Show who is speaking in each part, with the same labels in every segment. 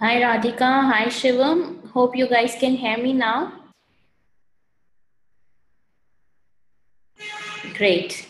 Speaker 1: Hi Radhika, hi Shivam. Hope you guys can hear me now. Great.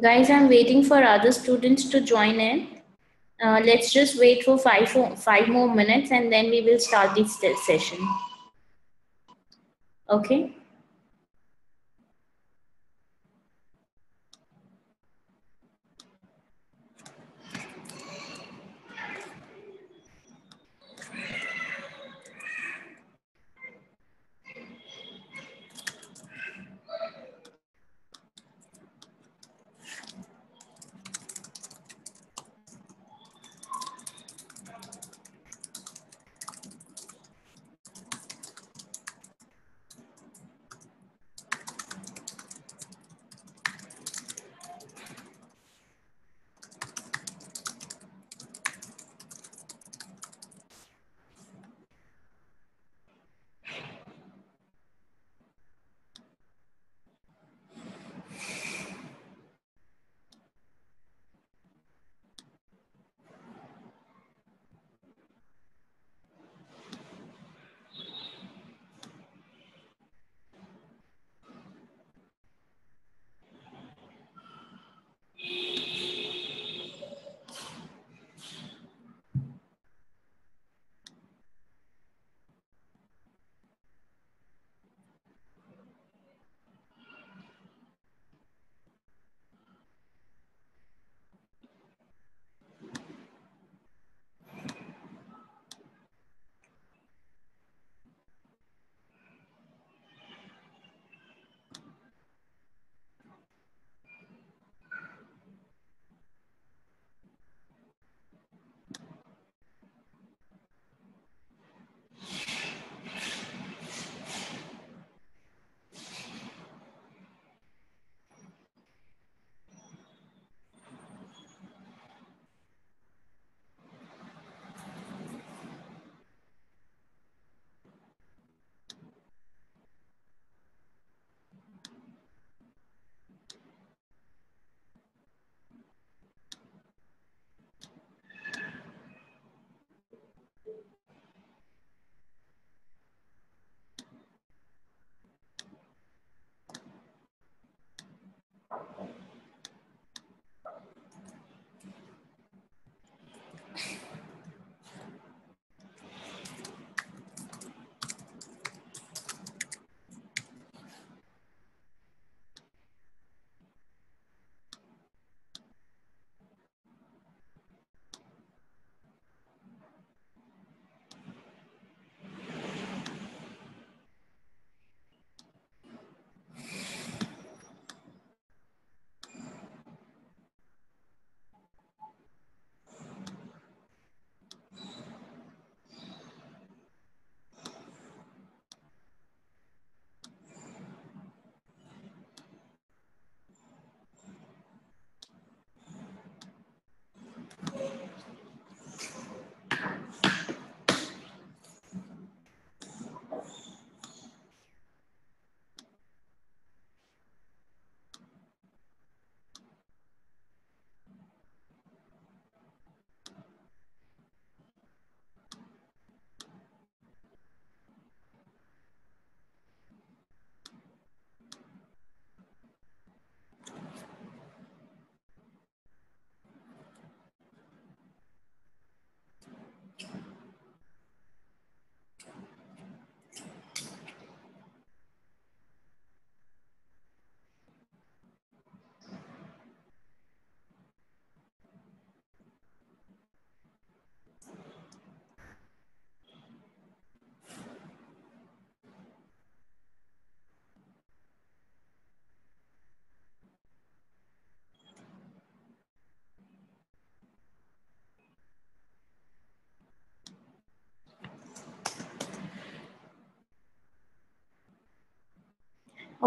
Speaker 1: Guys, I'm waiting for other students to join in. Uh, let's just wait for five, five more minutes and then we will start this session. Okay.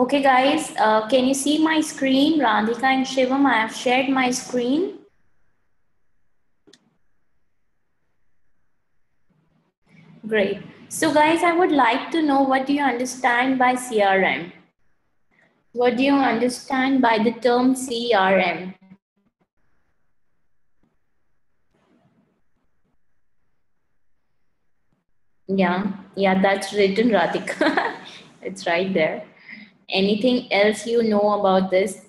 Speaker 1: Okay, guys, uh, can you see my screen? Radhika and Shivam, I have shared my screen. Great. So guys, I would like to know what do you understand by CRM? What do you understand by the term CRM? Yeah, yeah, that's written, Radhika. it's right there. Anything else you know about this?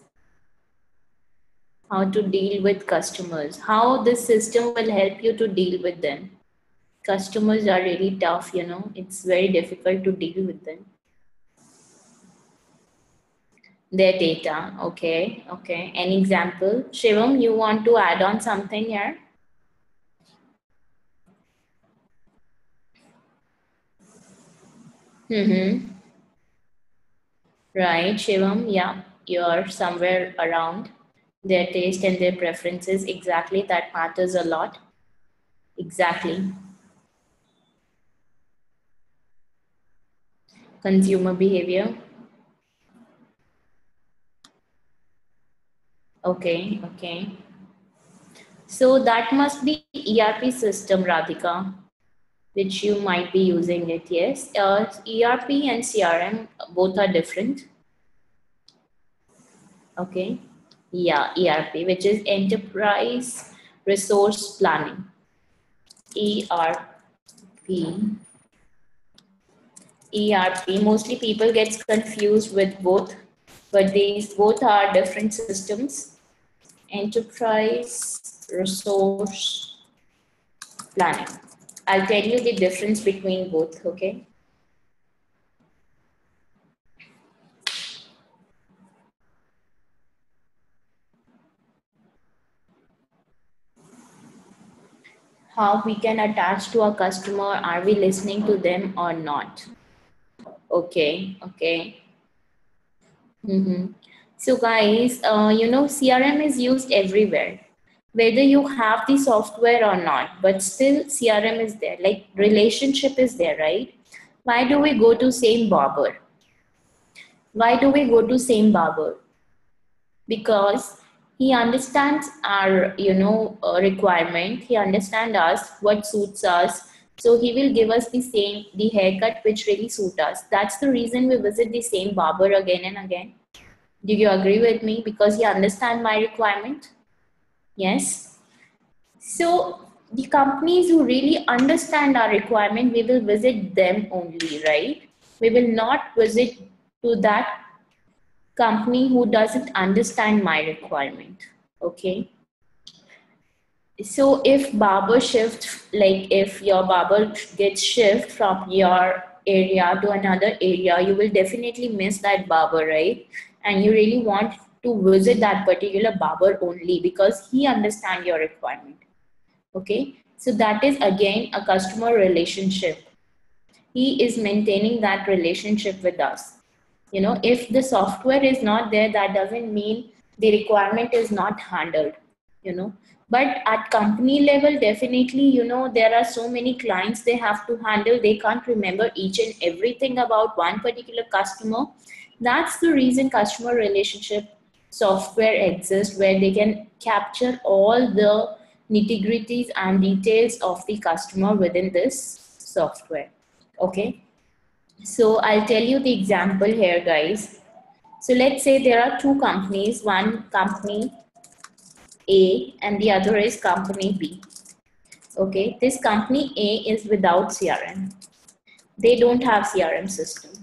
Speaker 1: How to deal with customers? How this system will help you to deal with them? Customers are really tough, you know, it's very difficult to deal with them. Their data, okay, okay. An example, Shivam, you want to add on something here? Mm-hmm. Right, Shivam, yeah, you're somewhere around their taste and their preferences. Exactly, that matters a lot. Exactly. Consumer behavior. Okay, okay. So that must be ERP system, Radhika which you might be using it. Yes, uh, ERP and CRM both are different. Okay, yeah, ERP, which is Enterprise Resource Planning. ERP. ERP. Mostly people gets confused with both, but these both are different systems. Enterprise Resource Planning. I'll tell you the difference between both, okay? How we can attach to a customer, are we listening to them or not? Okay, okay. Mm -hmm. So guys, uh, you know, CRM is used everywhere whether you have the software or not but still crm is there like relationship is there right? Why do we go to same barber? Why do we go to same barber? Because he understands our you know uh, requirement he understands us what suits us. So he will give us the same the haircut which really suit us. That's the reason we visit the same barber again and again. Do you agree with me? Because he understands my requirement Yes. So the companies who really understand our requirement, we will visit them only, right? We will not visit to that company who doesn't understand my requirement. Okay. So if barber shift, like if your barber gets shift from your area to another area, you will definitely miss that barber, right? And you really want to visit that particular barber only because he understand your requirement. Okay? So that is again a customer relationship. He is maintaining that relationship with us. You know if the software is not there that doesn't mean the requirement is not handled you know. But at company level definitely you know there are so many clients they have to handle. They can't remember each and everything about one particular customer. That's the reason customer relationship software exists where they can capture all the nitty gritties and details of the customer within this software. Okay. So I'll tell you the example here, guys. So let's say there are two companies, one company A and the other is company B. Okay, this company A is without CRM. They don't have CRM system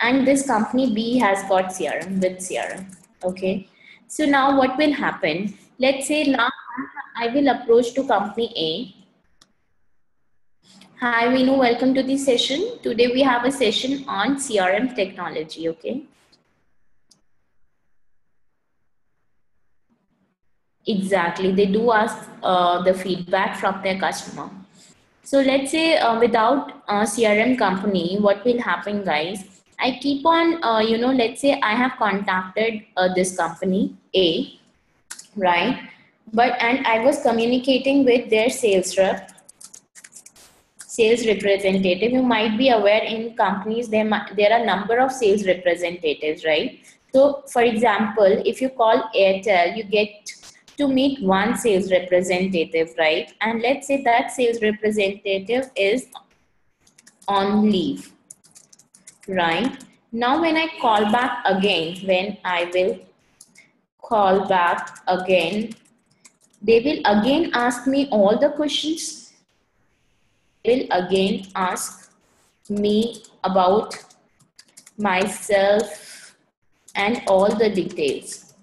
Speaker 1: and this company B has got CRM with CRM. Okay. So now what will happen? Let's say now I will approach to company A. Hi, Vinu, welcome to the session. Today we have a session on CRM technology, okay? Exactly, they do ask uh, the feedback from their customer. So let's say uh, without a CRM company, what will happen guys? I keep on, uh, you know, let's say I have contacted uh, this company A, right? But, and I was communicating with their sales rep, sales representative you might be aware in companies there there are number of sales representatives right? So for example if you call airtel you get to meet one sales representative right? And let's say that sales representative is on leave right now when i call back again when i will call back again they will again ask me all the questions. They will again ask me about myself and all the details.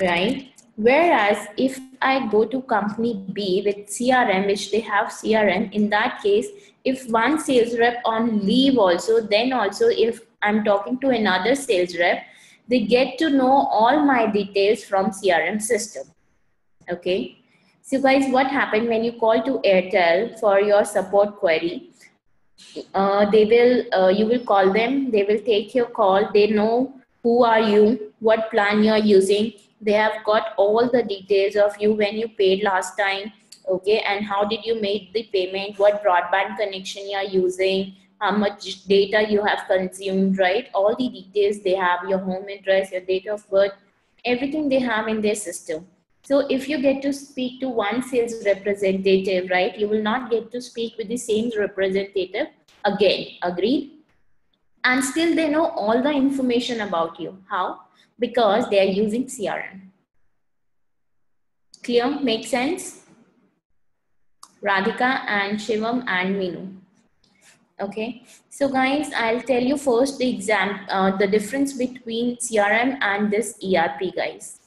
Speaker 1: Right? Whereas if I go to company B with CRM, which they have CRM, in that case, if one sales rep on leave also, then also if I'm talking to another sales rep, they get to know all my details from CRM system okay? So guys what happened when you call to airtel for your support query? Uh, they will uh, you will call them they will take your call they know who are you what plan you're using. They have got all the details of you when you paid last time okay and how did you make the payment what broadband connection you are using how much data you have consumed right all the details they have your home address your date of birth everything they have in their system so if you get to speak to one sales representative, right, you will not get to speak with the same representative again. Agreed? And still they know all the information about you. How? Because they are using CRM. Clear? Make sense? Radhika and Shivam and Minu. Okay, so guys, I'll tell you first the exam, uh, the difference between CRM and this ERP, guys.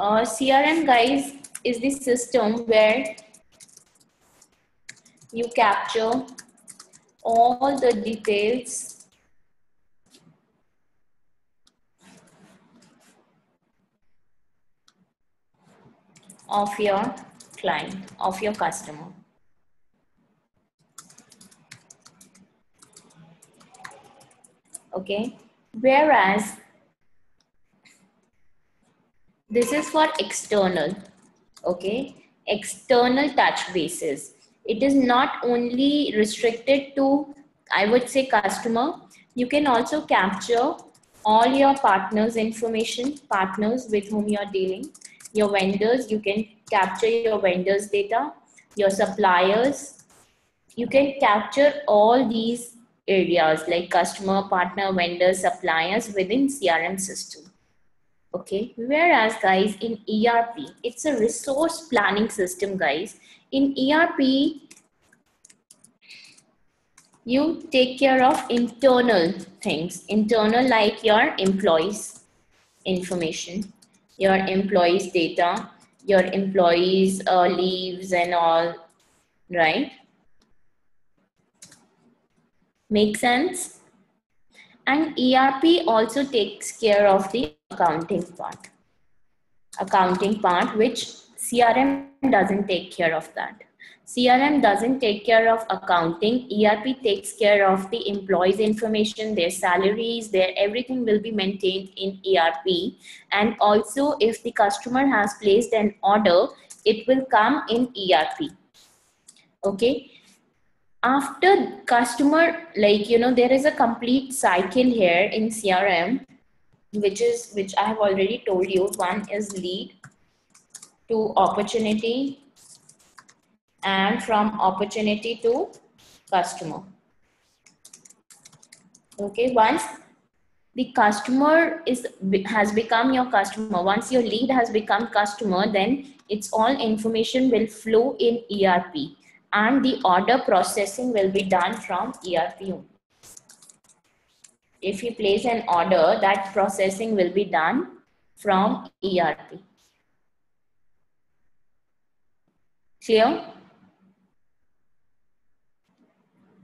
Speaker 1: uh, CRM guys is the system where you capture all the details of your client, of your customer. Okay, whereas this is for external, okay? External touch bases. It is not only restricted to, I would say customer. You can also capture all your partners information, partners with whom you're dealing, your vendors, you can capture your vendors data, your suppliers. You can capture all these areas like customer, partner, vendors, suppliers within CRM system. Okay? Whereas guys in erp it's a resource planning system guys. In erp you take care of internal things. Internal like your employees information your employees data your employees uh, leaves and all right make sense and erp also takes care of the accounting part. Accounting part, which CRM doesn't take care of that. CRM doesn't take care of accounting. ERP takes care of the employees' information, their salaries, their everything will be maintained in ERP. And also, if the customer has placed an order, it will come in ERP. Okay. After customer, like, you know, there is a complete cycle here in CRM which is which I have already told you. One is lead to opportunity and from opportunity to customer. Okay, once the customer is has become your customer, once your lead has become customer, then it's all information will flow in ERP and the order processing will be done from ERP if you place an order, that processing will be done from ERP. Clear?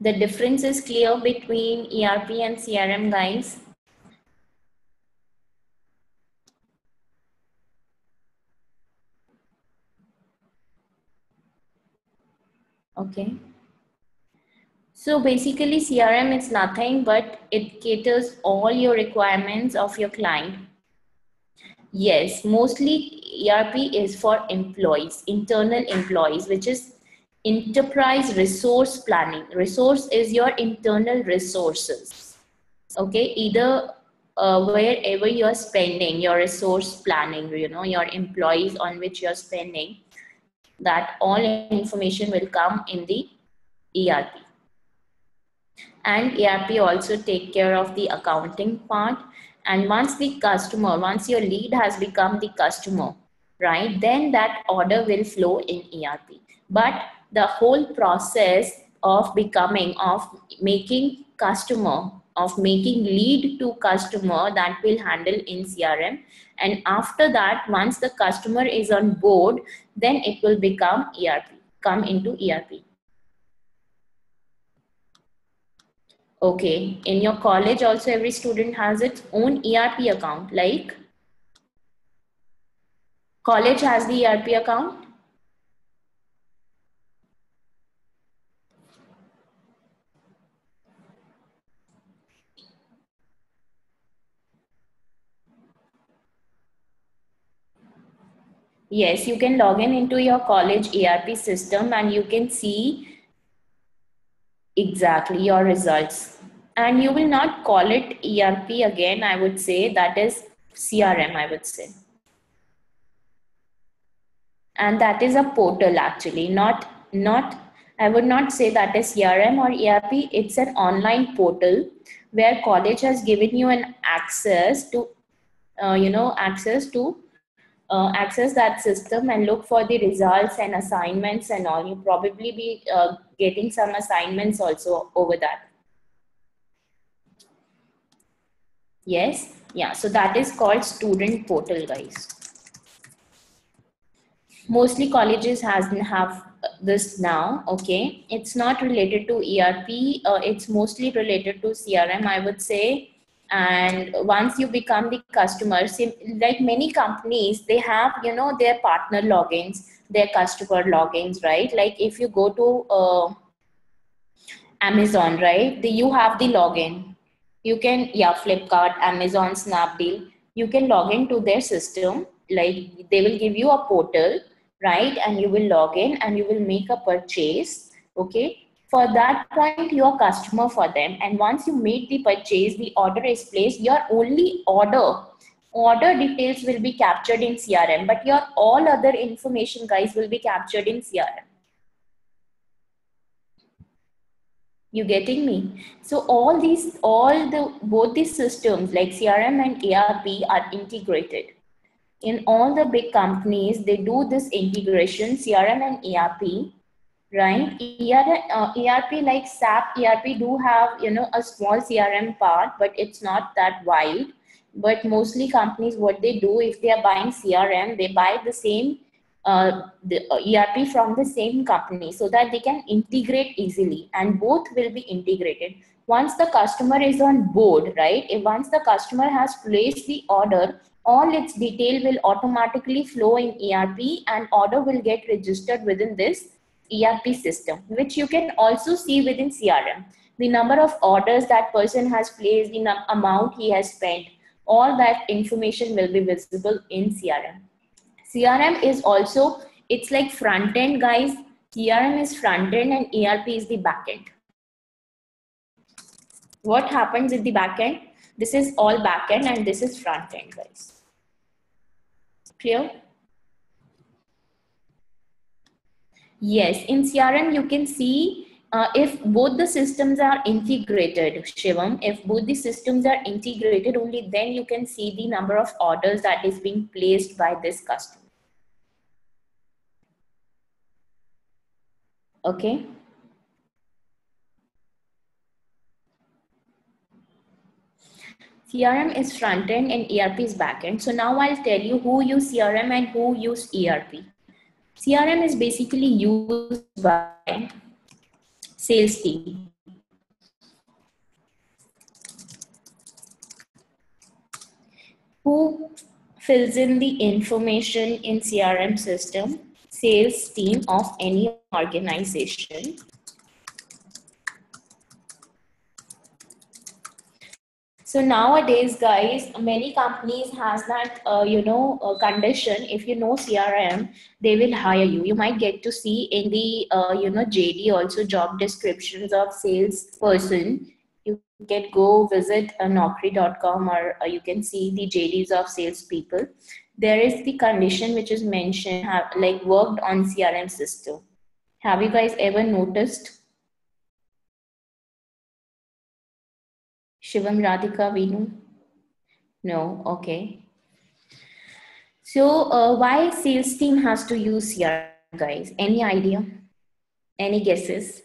Speaker 1: The difference is clear between ERP and CRM, guys. Okay. So basically CRM is nothing but it caters all your requirements of your client. Yes, mostly ERP is for employees, internal employees, which is enterprise resource planning. Resource is your internal resources. Okay, either uh, wherever you're spending your resource planning, you know, your employees on which you're spending, that all information will come in the ERP. And ERP also take care of the accounting part and once the customer, once your lead has become the customer, right, then that order will flow in ERP. But the whole process of becoming, of making customer, of making lead to customer that will handle in CRM. And after that, once the customer is on board, then it will become ERP, come into ERP. Okay, in your college also every student has its own ERP account, like college has the ERP account? Yes, you can log in into your college ERP system and you can see exactly your results. And you will not call it erp again i would say. That is crm i would say. And that is a portal actually. Not not i would not say that is crm or erp it's an online portal where college has given you an access to uh, you know access to uh, access that system and look for the results and assignments and all. You probably be uh, getting some assignments also over that. Yes? Yeah so that is called student portal guys. Mostly colleges hasn't have this now okay? It's not related to erp uh, it's mostly related to crm i would say and once you become the customer like many companies they have you know their partner logins their customer logins right? Like if you go to uh, amazon right the, you have the login. You can yeah flipkart amazon snapdeal you can log into their system. Like they will give you a portal right? And you will log in and you will make a purchase okay for that point, you're customer for them. And once you make the purchase, the order is placed, your only order, order details will be captured in CRM, but your all other information guys will be captured in CRM. You getting me? So all these, all the, both these systems like CRM and ERP are integrated. In all the big companies, they do this integration, CRM and ERP, right? ER, uh, ERP like SAP ERP do have, you know, a small CRM part, but it's not that wide. But mostly companies, what they do, if they are buying CRM, they buy the same uh, the uh, ERP from the same company so that they can integrate easily and both will be integrated. Once the customer is on board, right? If once the customer has placed the order, all its detail will automatically flow in ERP and order will get registered within this ERP system, which you can also see within CRM. The number of orders that person has placed, the amount he has spent, all that information will be visible in CRM. CRM is also, it's like front end guys. CRM is front end and ERP is the back end. What happens in the back end? This is all back end and this is front end guys. Clear? Yes, in CRM, you can see uh, if both the systems are integrated, Shivam, if both the systems are integrated, only then you can see the number of orders that is being placed by this customer. Okay. CRM is front end and ERP is back end. So now I'll tell you who use CRM and who use ERP. CRM is basically used by sales team. Who fills in the information in CRM system? Sales team of any organization. So nowadays guys many companies has that uh, you know uh, condition. If you know crm they will hire you. You might get to see in the uh, you know jd also job descriptions of sales person you can go visit uh, naukri.com or uh, you can see the jd's of salespeople. There is the condition which is mentioned have like worked on crm system. Have you guys ever noticed Shivam Radhika Vinu? No, okay. So uh, why sales team has to use CRM guys? Any idea? Any guesses?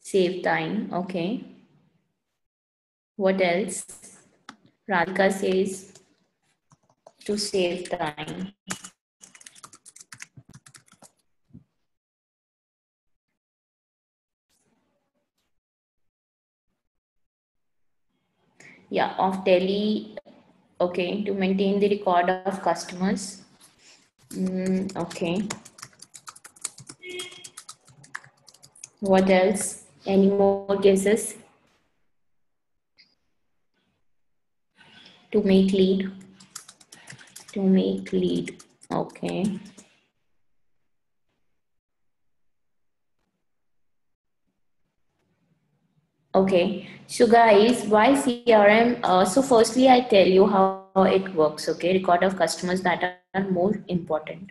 Speaker 1: Save time, okay. What else? Radhika says to save time. Yeah of tele okay to maintain the record of customers. Mm, okay. What else? Any more guesses? To make lead. To make lead okay Okay, so guys, why CRM? Uh, so firstly, I tell you how, it works. Okay, record of customers that are more important.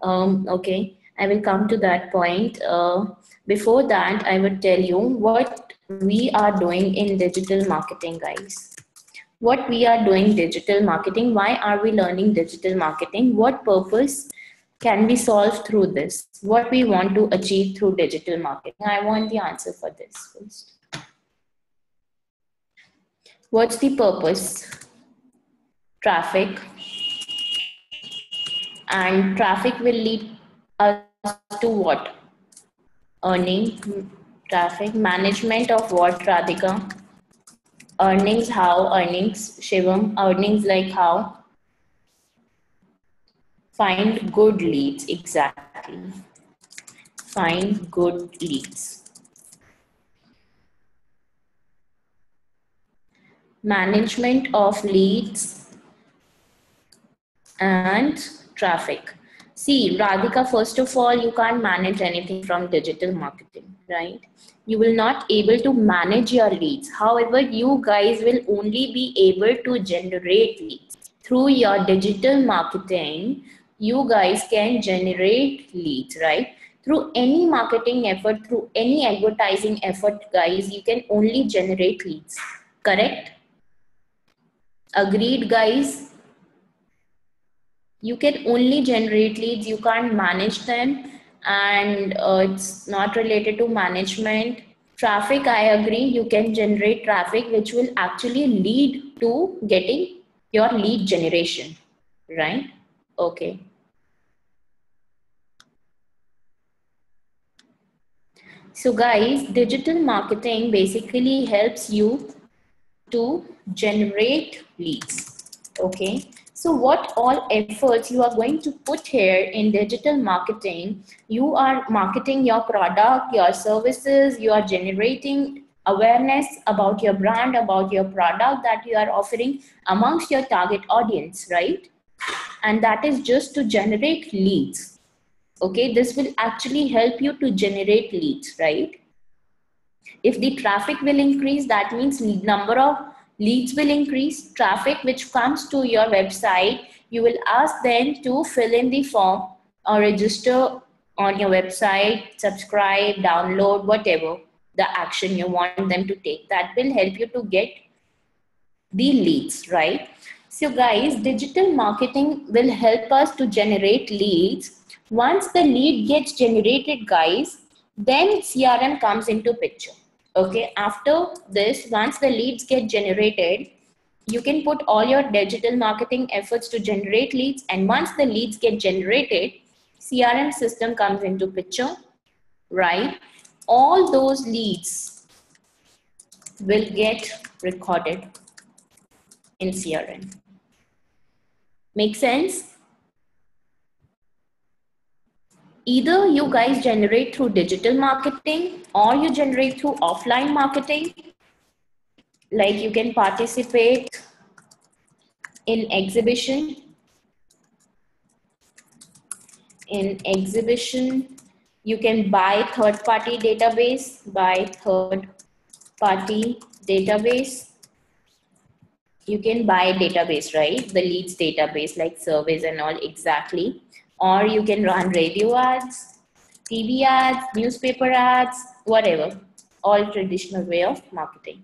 Speaker 1: Um, okay, I will come to that point. Uh, before that, I would tell you what we are doing in digital marketing, guys. What we are doing digital marketing. Why are we learning digital marketing? What purpose can be solved through this? What we want to achieve through digital marketing? I want the answer for this first. What's the purpose? Traffic. And traffic will lead us to what? Earning, traffic, management of what, Radhika? Earnings, how? Earnings, Shivam, earnings like how? Find good leads, exactly. Find good leads. Management of leads and traffic. See, Radhika, first of all, you can't manage anything from digital marketing, right? You will not able to manage your leads. However, you guys will only be able to generate leads. Through your digital marketing, you guys can generate leads, right? Through any marketing effort, through any advertising effort, guys, you can only generate leads, correct? Agreed, guys? You can only generate leads, you can't manage them, and uh, it's not related to management. Traffic, I agree, you can generate traffic which will actually lead to getting your lead generation, right? Okay. So guys, digital marketing basically helps you to generate leads. Okay. So what all efforts you are going to put here in digital marketing, you are marketing your product, your services, you are generating awareness about your brand, about your product that you are offering amongst your target audience, right? And that is just to generate leads. Okay, this will actually help you to generate leads, right? If the traffic will increase, that means number of leads will increase, traffic which comes to your website, you will ask them to fill in the form or register on your website, subscribe, download, whatever the action you want them to take. That will help you to get the leads, right? So guys, digital marketing will help us to generate leads. Once the lead gets generated, guys, then CRM comes into picture. Okay, after this, once the leads get generated, you can put all your digital marketing efforts to generate leads. And once the leads get generated, CRM system comes into picture, right? All those leads will get recorded in CRM. Make sense? Either you guys generate through digital marketing or you generate through offline marketing. Like you can participate in exhibition, in exhibition, you can buy third party database, buy third party database you can buy database, right? The leads database like surveys and all exactly. Or you can run radio ads, TV ads, newspaper ads, whatever. All traditional way of marketing.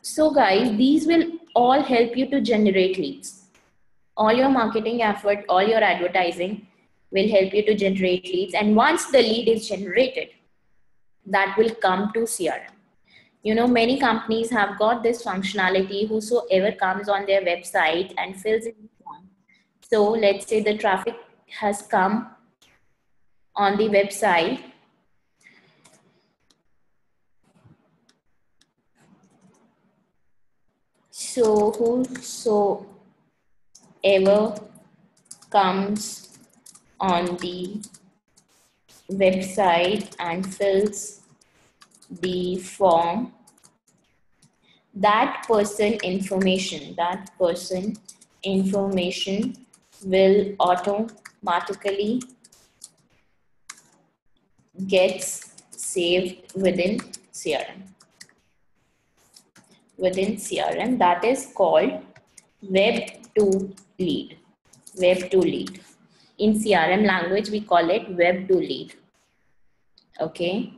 Speaker 1: So guys, these will all help you to generate leads. All your marketing effort, all your advertising will help you to generate leads. And once the lead is generated, that will come to CRM you know many companies have got this functionality whosoever comes on their website and fills in the form so let's say the traffic has come on the website. So whosoever comes on the website and fills the form that person information that person information will automatically gets saved within crm within crm that is called web to lead. Web to lead. In crm language we call it web to lead. Okay?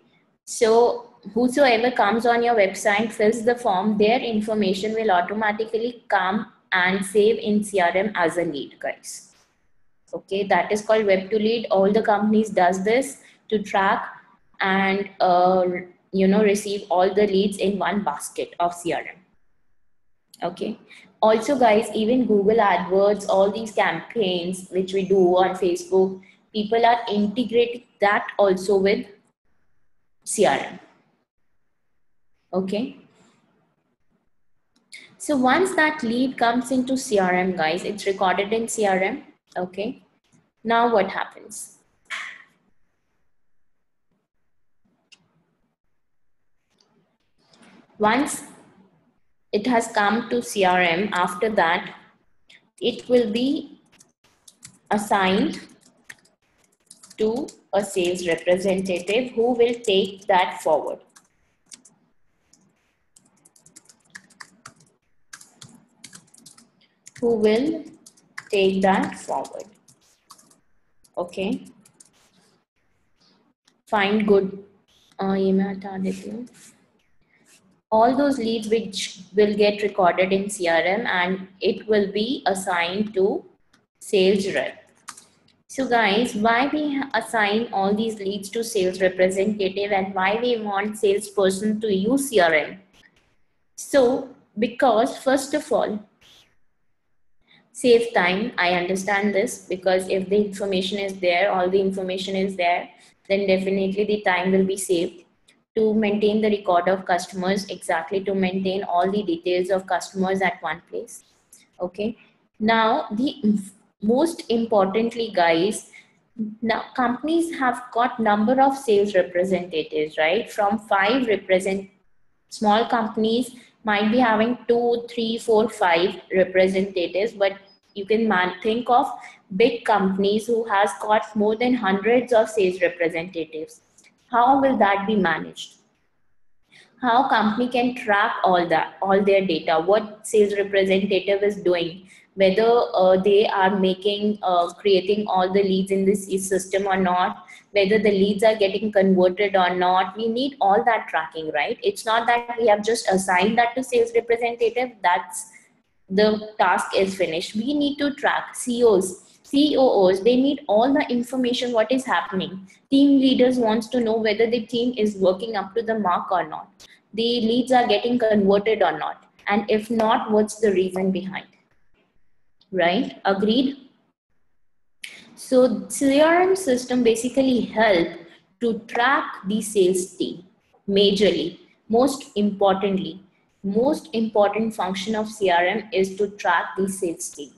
Speaker 1: So whosoever comes on your website fills the form, their information will automatically come and save in CRM as a lead, guys. Okay, that is called web to lead. All the companies does this to track and uh, you know receive all the leads in one basket of CRM. Okay. Also, guys, even Google AdWords, all these campaigns which we do on Facebook, people are integrating that also with CRM okay so once that lead comes into crm guys it's recorded in crm okay. Now what happens? Once it has come to crm after that it will be assigned to a sales representative who will take that forward. Who will take that forward. Okay. Find good. Uh, all those leads which will get recorded in CRM and it will be assigned to sales rep. So guys, why we assign all these leads to sales representative and why we want salesperson to use CRM? So because first of all, save time. I understand this because if the information is there all the information is there then definitely the time will be saved to maintain the record of customers exactly to maintain all the details of customers at one place. Okay. Now the most importantly guys now companies have got number of sales representatives right? From five represent small companies might be having two, three, four, five representatives, but you can man- think of big companies who has got more than hundreds of sales representatives. How will that be managed? How company can track all that, all their data, what sales representative is doing, whether uh, they are making, uh, creating all the leads in this system or not, whether the leads are getting converted or not. We need all that tracking, right? It's not that we have just assigned that to sales representative. That's the task is finished. We need to track CEOs, COOs. They need all the information what is happening. Team leaders wants to know whether the team is working up to the mark or not. The leads are getting converted or not. And if not, what's the reason behind? Right? Agreed? So CRM system basically help to track the sales team majorly. Most importantly, most important function of CRM is to track the sales team.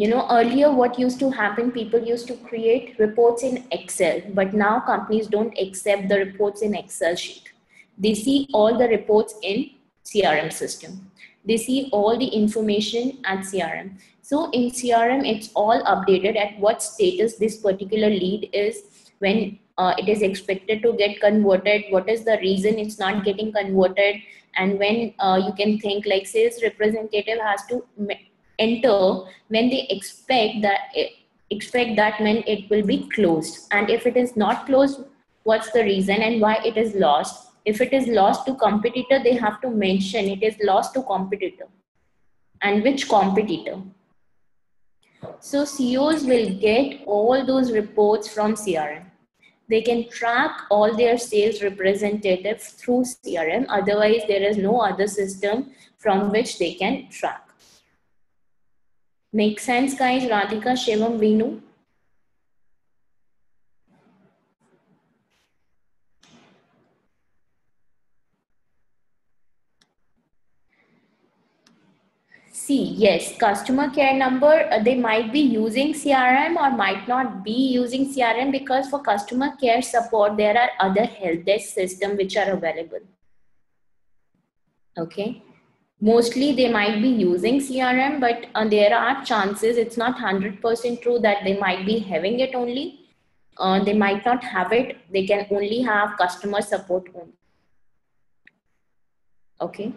Speaker 1: you know earlier what used to happen people used to create reports in excel but now companies don't accept the reports in excel sheet. They see all the reports in crm system. They see all the information at crm so in crm it's all updated at what status this particular lead is when uh, it is expected to get converted. What is the reason it's not getting converted? And when uh, you can think like sales representative has to enter when they expect that expect that when it will be closed. And if it is not closed what's the reason and why it is lost? If it is lost to competitor they have to mention it is lost to competitor. And which competitor? So CEOs will get all those reports from CRM. They can track all their sales representatives through CRM. Otherwise, there is no other system from which they can track. Make sense, guys? Radhika, Shivam, Vinu? See, yes, customer care number, uh, they might be using CRM or might not be using CRM because for customer care support, there are other help desk systems which are available. Okay? Mostly they might be using crm but uh, there are chances it's not 100% true that they might be having it only. Uh, they might not have it they can only have customer support only. Okay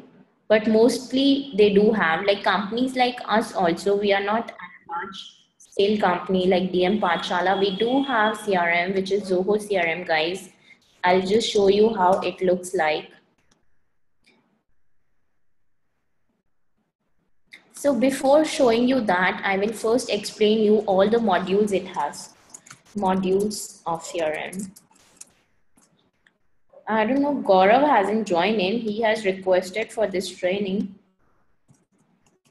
Speaker 1: but mostly they do have like companies like us also we are not a large scale company like dm Paathshala we do have crm which is zoho crm guys i'll just show you how it looks like So before showing you that, I will first explain you all the modules it has. Modules of CRM. I don't know, Gaurav hasn't joined in. He has requested for this training.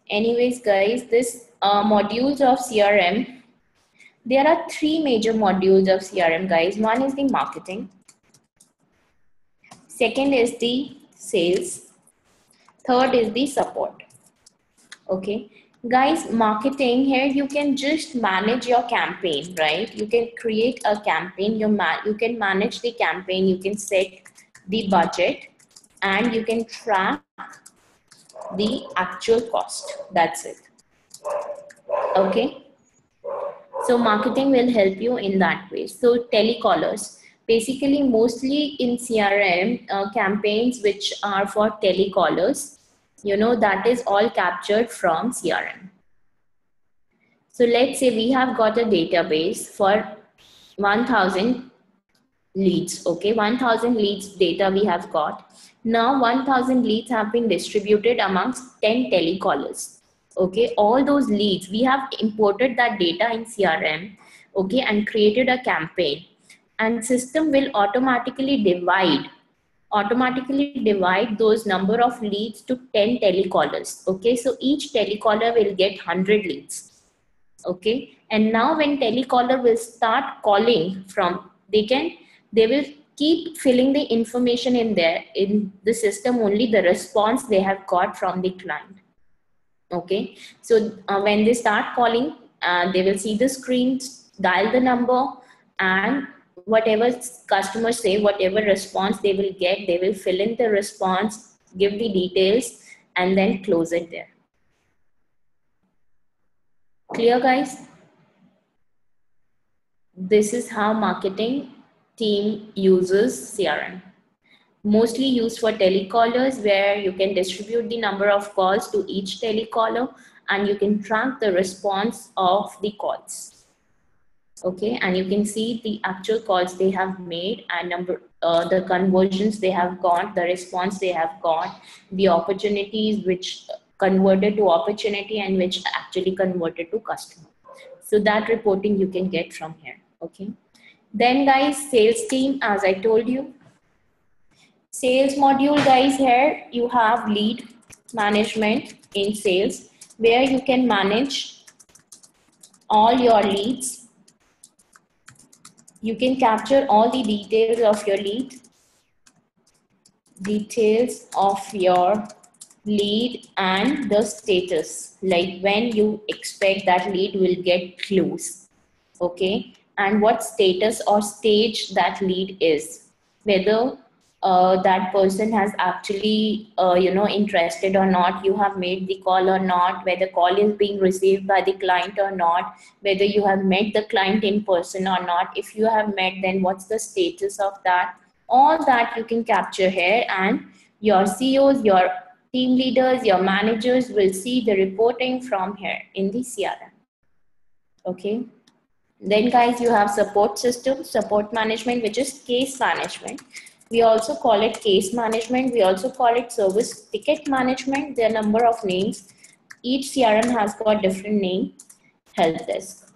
Speaker 1: Anyways, guys, this uh, modules of CRM, there are three major modules of CRM, guys. One is the marketing. Second is the sales. Third is the support okay guys marketing here you can just manage your campaign right? You can create a campaign you man you can manage the campaign you can set the budget and you can track the actual cost. That's it. Okay? So marketing will help you in that way. So telecallers. Basically mostly in crm uh, campaigns which are for telecallers you know that is all captured from crm so let's say we have got a database for 1000 leads okay? 1000 leads data we have got. Now 1000 leads have been distributed amongst 10 telecallers okay? All those leads we have imported that data in crm okay and created a campaign. And system will automatically divide automatically divide those number of leads to 10 telecallers. Okay, so each telecaller will get 100 leads. Okay, and now when telecaller will start calling from, they can, they will keep filling the information in there in the system only the response they have got from the client. Okay, so uh, when they start calling, uh, they will see the screen, dial the number, and whatever customers say, whatever response they will get, they will fill in the response, give the details, and then close it there. Clear, guys? This is how marketing team uses CRM. Mostly used for telecallers where you can distribute the number of calls to each telecaller and you can track the response of the calls okay and you can see the actual calls they have made and number uh, the conversions they have got the response they have got the opportunities which converted to opportunity and which actually converted to customer. So that reporting you can get from here okay? Then guys sales team as i told you sales module guys here you have lead management in sales where you can manage all your leads you can capture all the details of your lead, details of your lead and the status. Like when you expect that lead will get close. Okay? And what status or stage that lead is. Whether uh, that person has actually uh, you know interested or not you have made the call or not whether call is being received by the client or not whether you have met the client in person or not if you have met then what's the status of that? All that you can capture here and your ceos your team leaders your managers will see the reporting from here in the crm okay? Then guys you have support system support management which is case management we also call it case management. We also call it service ticket management. There are a number of names. Each CRM has got different name. Help desk.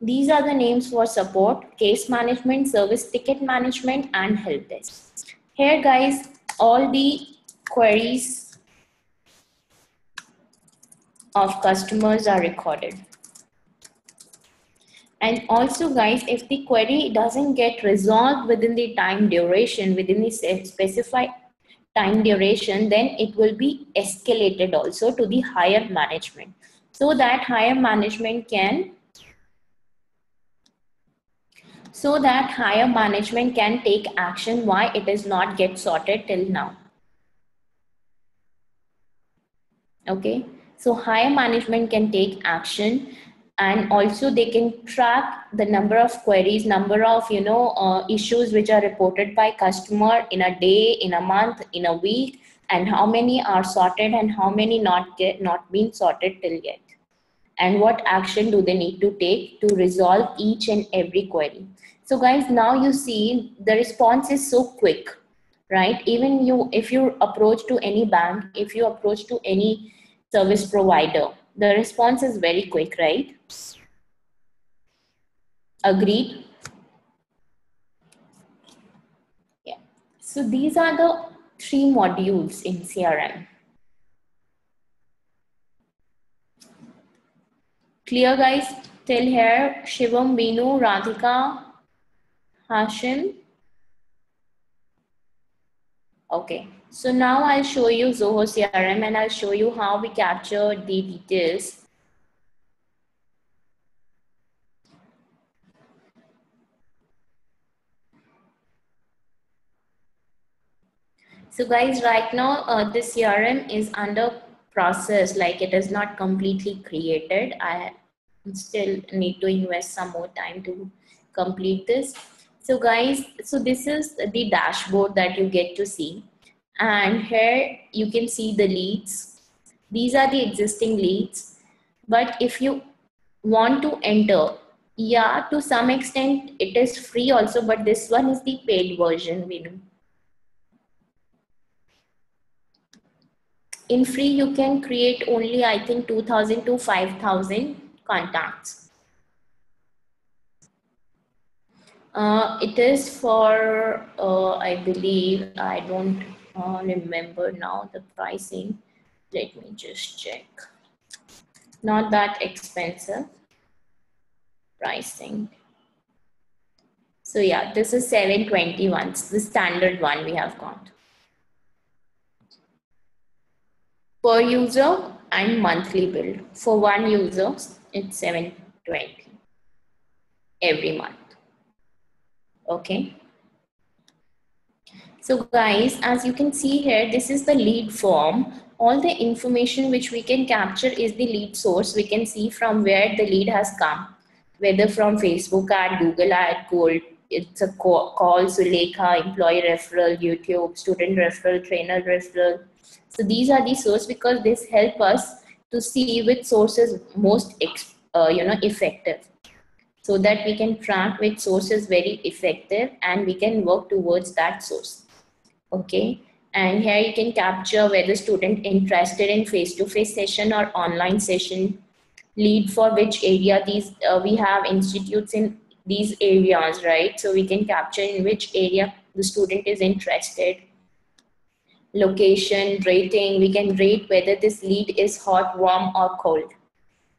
Speaker 1: These are the names for support, case management, service ticket management, and help desk. Here, guys, all the queries of customers are recorded. And also guys, if the query doesn't get resolved within the time duration, within the specified time duration, then it will be escalated also to the higher management. So that higher management can so that higher management can take action why it is not get sorted till now. Okay, so higher management can take action and also they can track the number of queries number of you know uh, issues which are reported by customer in a day in a month in a week and how many are sorted and how many not get not been sorted till yet. And what action do they need to take to resolve each and every query. So guys now you see the response is so quick right? Even you if you approach to any bank if you approach to any service provider the response is very quick, right? Agreed? Yeah. So these are the three modules in CRM. Clear guys? Till here, Shivam, Binu, Radhika, Hashim. Okay. So now I'll show you Zoho CRM and I'll show you how we capture the details. So guys, right now uh, this CRM is under process, like it is not completely created. I still need to invest some more time to complete this. So guys, so this is the dashboard that you get to see and here you can see the leads. These are the existing leads. But if you want to enter, yeah, to some extent it is free also, but this one is the paid version, we know. In free, you can create only, I think, 2000 to 5000 contacts. Uh, it is for, uh, I believe, I don't uh, remember now the pricing. Let me just check. Not that expensive pricing. So yeah, this is 721, the standard one we have got. Per user and monthly bill. For one user, it's 720 every month. Okay. So guys, as you can see here, this is the lead form. All the information which we can capture is the lead source. We can see from where the lead has come, whether from Facebook ad, Google ad, Gold, it's a call, call employee referral, YouTube, student referral, trainer referral. So these are the source because this help us to see which source is most uh, you know effective so that we can track which source is very effective and we can work towards that source okay? And here you can capture whether student interested in face-to-face session or online session. Lead for which area these uh, we have institutes in these areas right? So we can capture in which area the student is interested. Location rating we can rate whether this lead is hot warm or cold.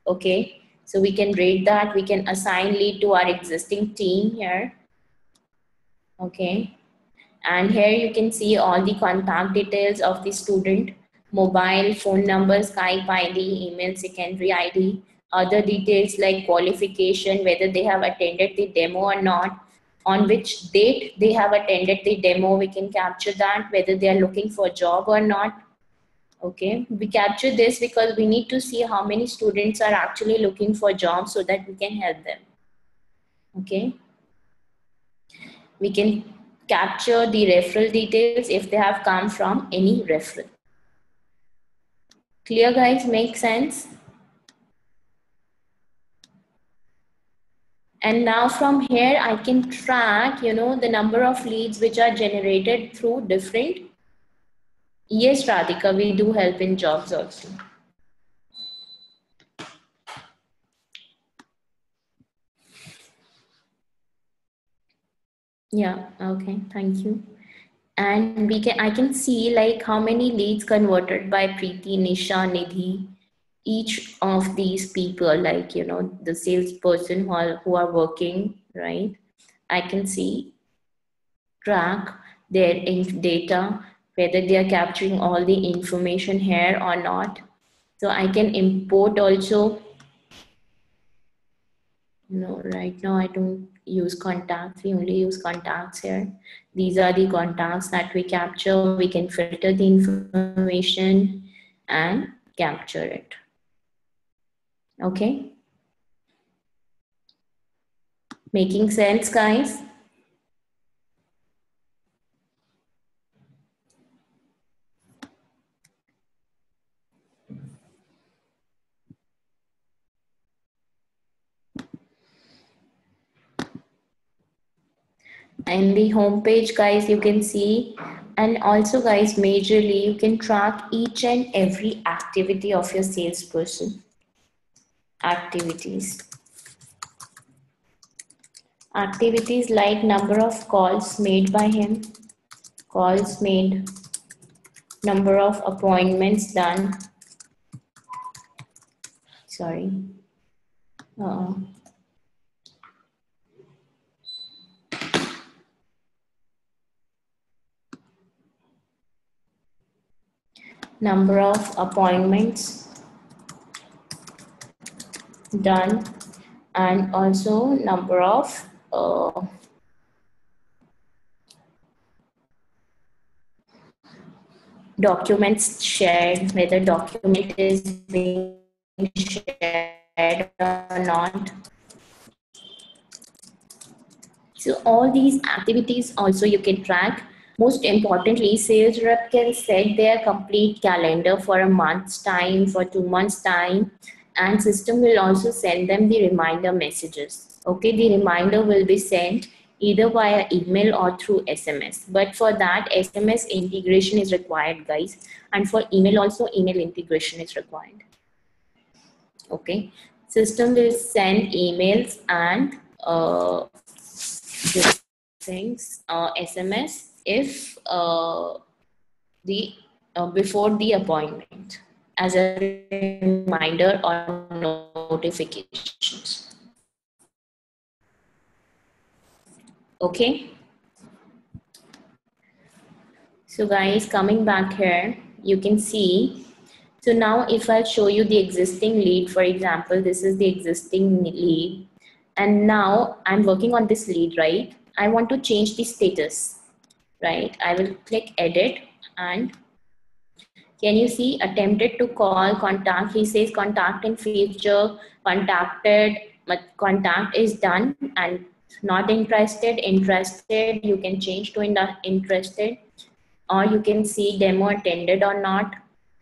Speaker 1: Okay? So we can rate that. We can assign lead to our existing team here. Okay and here you can see all the contact details of the student mobile phone number skype id email secondary id other details like qualification whether they have attended the demo or not on which date they have attended the demo. We can capture that whether they are looking for a job or not. Okay we capture this because we need to see how many students are actually looking for jobs so that we can help them. Okay we can capture the referral details if they have come from any referral. Clear guys? Make sense? And now from here i can track you know the number of leads which are generated through different. Yes radhika we do help in jobs also yeah okay thank you. And we can i can see like how many leads converted by preeti nisha nidhi each of these people like you know the salesperson who are, who are working right? I can see track their data whether they are capturing all the information here or not. So i can import also. No right now i don't use contacts we only use contacts here these are the contacts that we capture we can filter the information and capture it Okay? Making sense, guys? And the home page guys you can see and also guys majorly you can track each and every activity of your salesperson activities. Activities like number of calls made by him, calls made, number of appointments done. Sorry. Uh -oh. Number of appointments done and also number of uh, documents shared, whether document is being shared or not. So all these activities also you can track. Most importantly, sales rep can set their complete calendar for a month's time, for two months time, and system will also send them the reminder messages. Okay, the reminder will be sent either via email or through SMS. But for that, SMS integration is required, guys. And for email also, email integration is required. Okay, system will send emails and uh, things, uh, SMS if uh, the uh, before the appointment as a reminder or notifications. Okay. So guys, coming back here, you can see. So now if I show you the existing lead, for example, this is the existing lead. And now I'm working on this lead, right? I want to change the status, right? I will click edit and can you see attempted to call contact? He says contact in future, contacted, but contact is done and not interested, interested, you can change to in interested or you can see demo attended or not,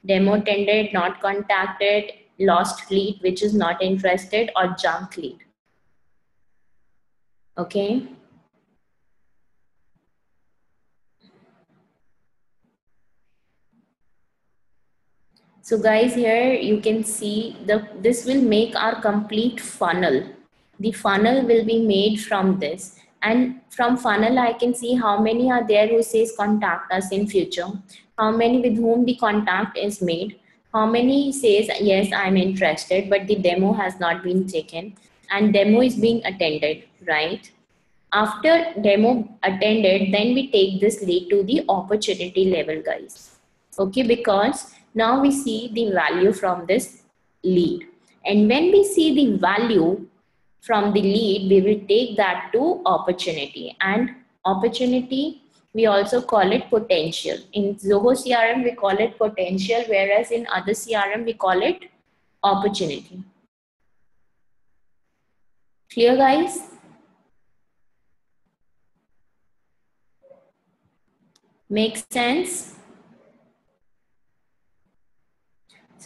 Speaker 1: demo attended, not contacted, lost lead, which is not interested or junk lead. Okay. So guys, here you can see the this will make our complete funnel. The funnel will be made from this. And from funnel, I can see how many are there who says contact us in future, how many with whom the contact is made, how many says, yes, I'm interested, but the demo has not been taken and demo is being attended, right? After demo attended, then we take this lead to the opportunity level, guys. Okay, because now we see the value from this lead. And when we see the value from the lead, we will take that to opportunity. And opportunity, we also call it potential. In Zoho CRM, we call it potential, whereas in other CRM, we call it opportunity. Clear, guys? Makes sense?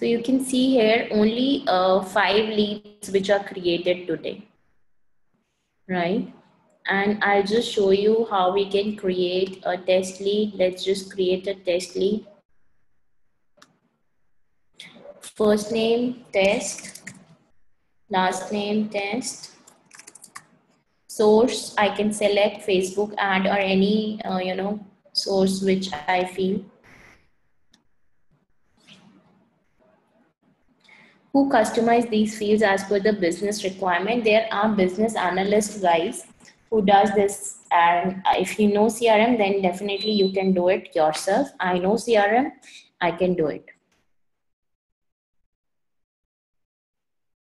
Speaker 1: So you can see here only uh, five leads which are created today, right? And I'll just show you how we can create a test lead. Let's just create a test lead. First name, test. Last name, test. Source, I can select Facebook ad or any, uh, you know, source which I feel. Who customize these fields as per the business requirement? There are business analyst guys who does this and if you know CRM then definitely you can do it yourself. I know CRM, I can do it.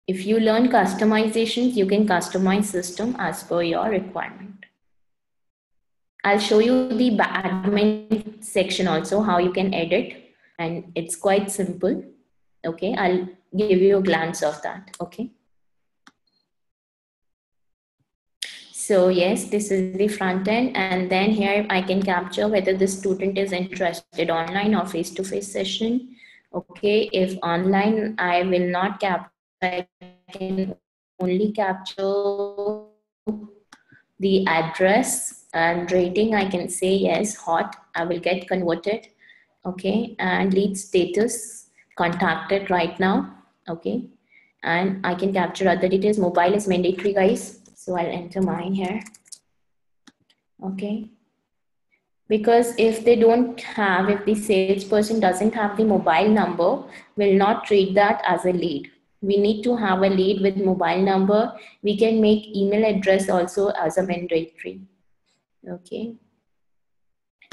Speaker 1: If you learn customizations, you can customize system as per your requirement. I'll show you the admin section also, how you can edit and it's quite simple. Okay, I'll give you a glance of that. Okay. So yes, this is the front end. And then here I can capture whether the student is interested online or face-to-face -face session. Okay, if online, I will not capture, I can only capture the address and rating. I can say yes, hot, I will get converted. Okay, and lead status contacted right now. Okay, and I can capture other details. Mobile is mandatory, guys so I'll enter mine here. Okay. Because if they don't have, if the salesperson doesn't have the mobile number, we'll not treat that as a lead. We need to have a lead with mobile number. We can make email address also as a mandatory. Okay.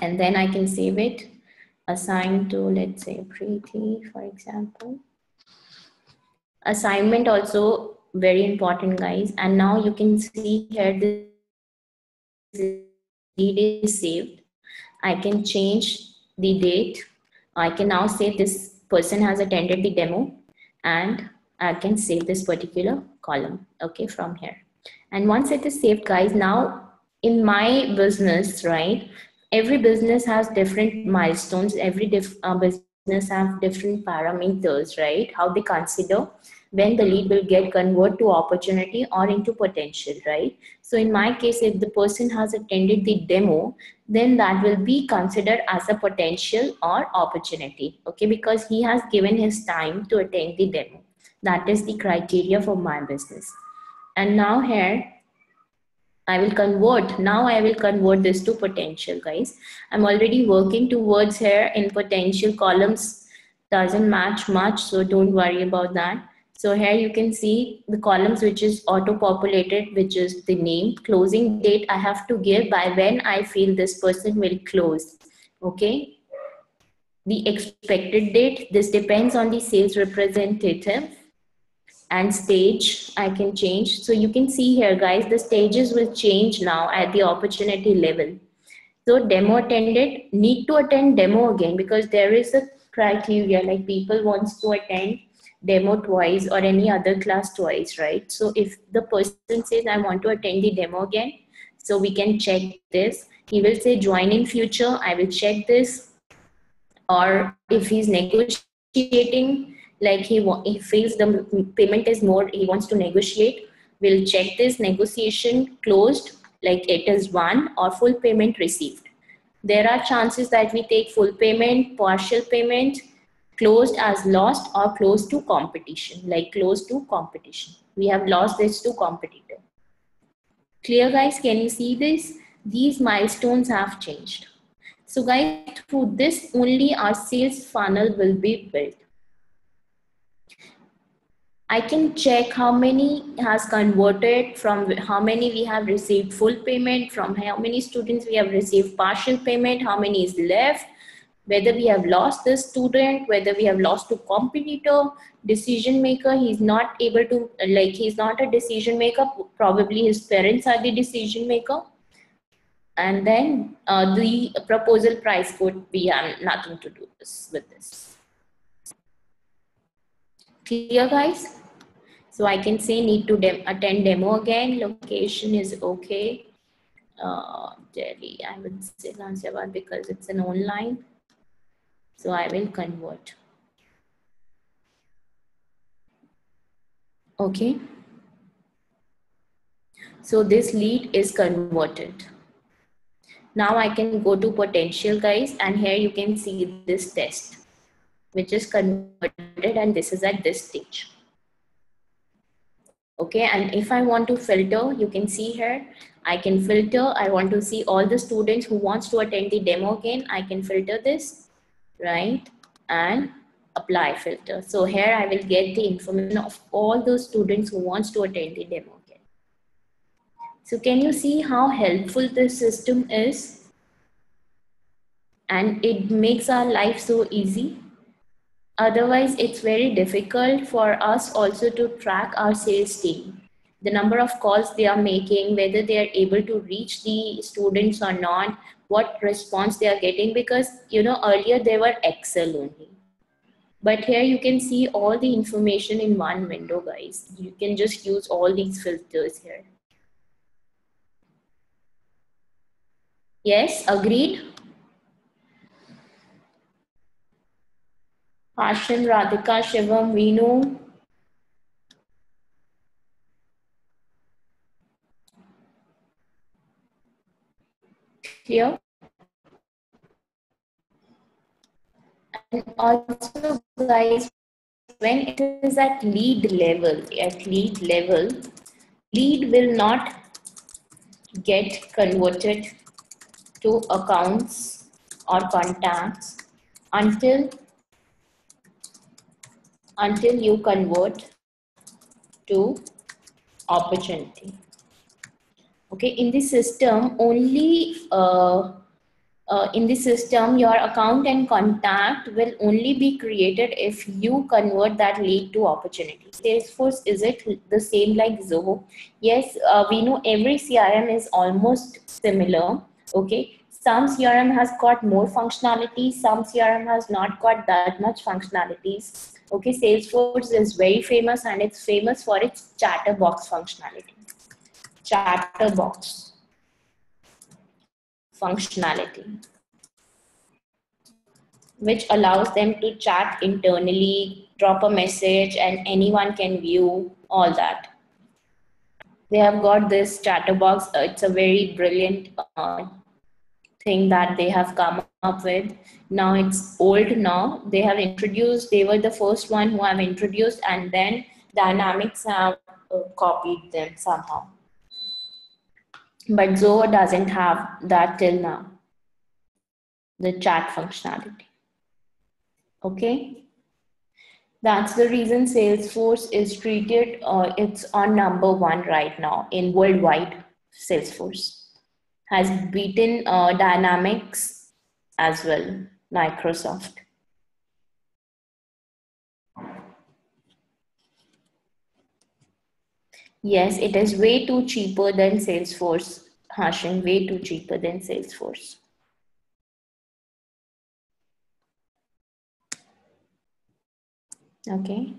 Speaker 1: And then I can save it, assign to, let's say, Preeti, for example. Assignment also very important guys. And now you can see here this lead is saved. I can change the date. I can now say this person has attended the demo and i can save this particular column okay from here. And once it is saved guys now in my business right every business has different milestones every diff, uh, business have different parameters right how they consider when the lead will get convert to opportunity or into potential, right? So in my case, if the person has attended the demo, then that will be considered as a potential or opportunity, okay? Because he has given his time to attend the demo. That is the criteria for my business. And now here, I will convert, now I will convert this to potential, guys. I'm already working towards here in potential columns doesn't match much, so don't worry about that. So here you can see the columns which is auto populated, which is the name, closing date I have to give by when I feel this person will close. Okay. The expected date, this depends on the sales representative and stage I can change. So you can see here guys, the stages will change now at the opportunity level. So demo attended need to attend demo again because there is a criteria like people wants to attend demo twice or any other class twice, right? So if the person says, I want to attend the demo again, so we can check this. He will say join in future, I will check this. Or if he's negotiating, like he, he feels the payment is more, he wants to negotiate, we'll check this negotiation closed, like it is one or full payment received. There are chances that we take full payment, partial payment, closed as lost or close to competition, like close to competition. We have lost this to competitor. Clear guys, can you see this? These milestones have changed. So guys, through this only our sales funnel will be built. I can check how many has converted from how many we have received full payment, from how many students we have received partial payment, how many is left, whether we have lost this student, whether we have lost to competitor, decision maker, he's not able to, like he's not a decision maker, probably his parents are the decision maker. And then uh, the proposal price code, we have nothing to do this, with this. Clear guys? So I can say need to dem attend demo again. Location is okay. Uh, Delhi, I would say Ghaziabad because it's an online. So I will convert. Okay. So this lead is converted. Now I can go to potential guys and here you can see this test which is converted and this is at this stage okay and if i want to filter you can see here. I can filter. I want to see all the students who wants to attend the demo again. I can filter this right and apply filter. So here i will get the information of all those students who wants to attend the demo again. So can you see how helpful this system is? And it makes our life so easy Otherwise, it's very difficult for us also to track our sales team. The number of calls they are making, whether they are able to reach the students or not, what response they are getting, because you know earlier they were Excel only. But here you can see all the information in one window, guys. You can just use all these filters here. Yes, agreed? Ashin, Radhika, Shivam, Vinu. Clear? And also, guys, when it is at lead level, at lead level, lead will not get converted to accounts or contacts until until you convert to opportunity. Okay, in the system, only uh, uh, in the system, your account and contact will only be created if you convert that lead to opportunity. Salesforce, is it the same like Zoho? Yes, uh, we know every CRM is almost similar. Okay, some CRM has got more functionality, some CRM has not got that much functionalities. Okay, Salesforce is very famous and it's famous for its chatterbox functionality. Chatterbox functionality, which allows them to chat internally, drop a message, and anyone can view all that. They have got this chatterbox. It's a very brilliant uh, thing that they have come up with. Now it's old now. They have introduced, they were the first one who have introduced and then Dynamics have uh, copied them somehow. But Zoho doesn't have that till now, the chat functionality. Okay. That's the reason Salesforce is treated, uh, it's on number one right now in worldwide Salesforce has beaten uh, Dynamics as well, Microsoft. Yes, it is way too cheaper than Salesforce, Hashim, way too cheaper than Salesforce. Okay.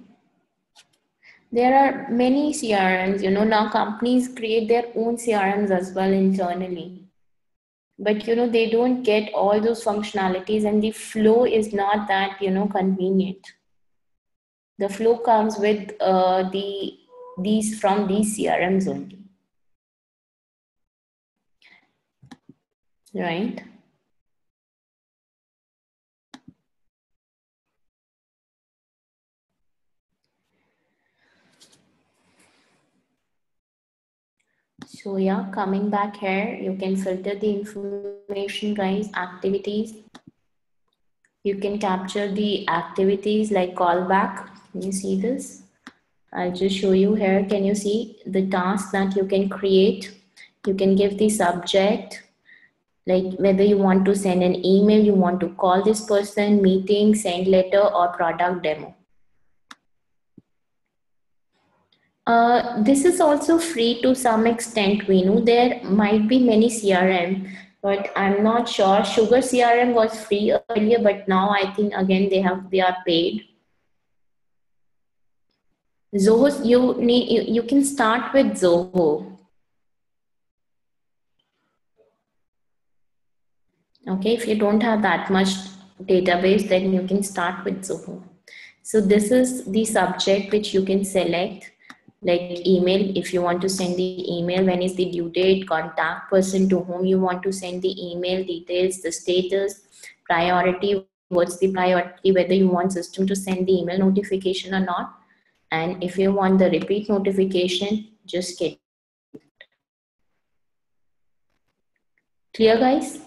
Speaker 1: There are many CRMs, you know, now companies create their own CRMs as well internally. But you know they don't get all those functionalities and the flow is not that you know convenient. The flow comes with uh, the these from these crms only. Right So yeah, coming back here, you can filter the information guys, activities. You can capture the activities like callback. Can you see this? I'll just show you here. Can you see the task that you can create? You can give the subject, like whether you want to send an email, you want to call this person, meeting, send letter or product demo. Uh, this is also free to some extent. We know there might be many CRM, but I'm not sure. Sugar CRM was free earlier, but now I think again they have they are paid. Zoho, you need you, you can start with Zoho. Okay, if you don't have that much database, then you can start with Zoho. So this is the subject which you can select like email if you want to send the email when is the due date contact person to whom you want to send the email details the status priority what's the priority whether you want system to send the email notification or not. And if you want the repeat notification just get clear guys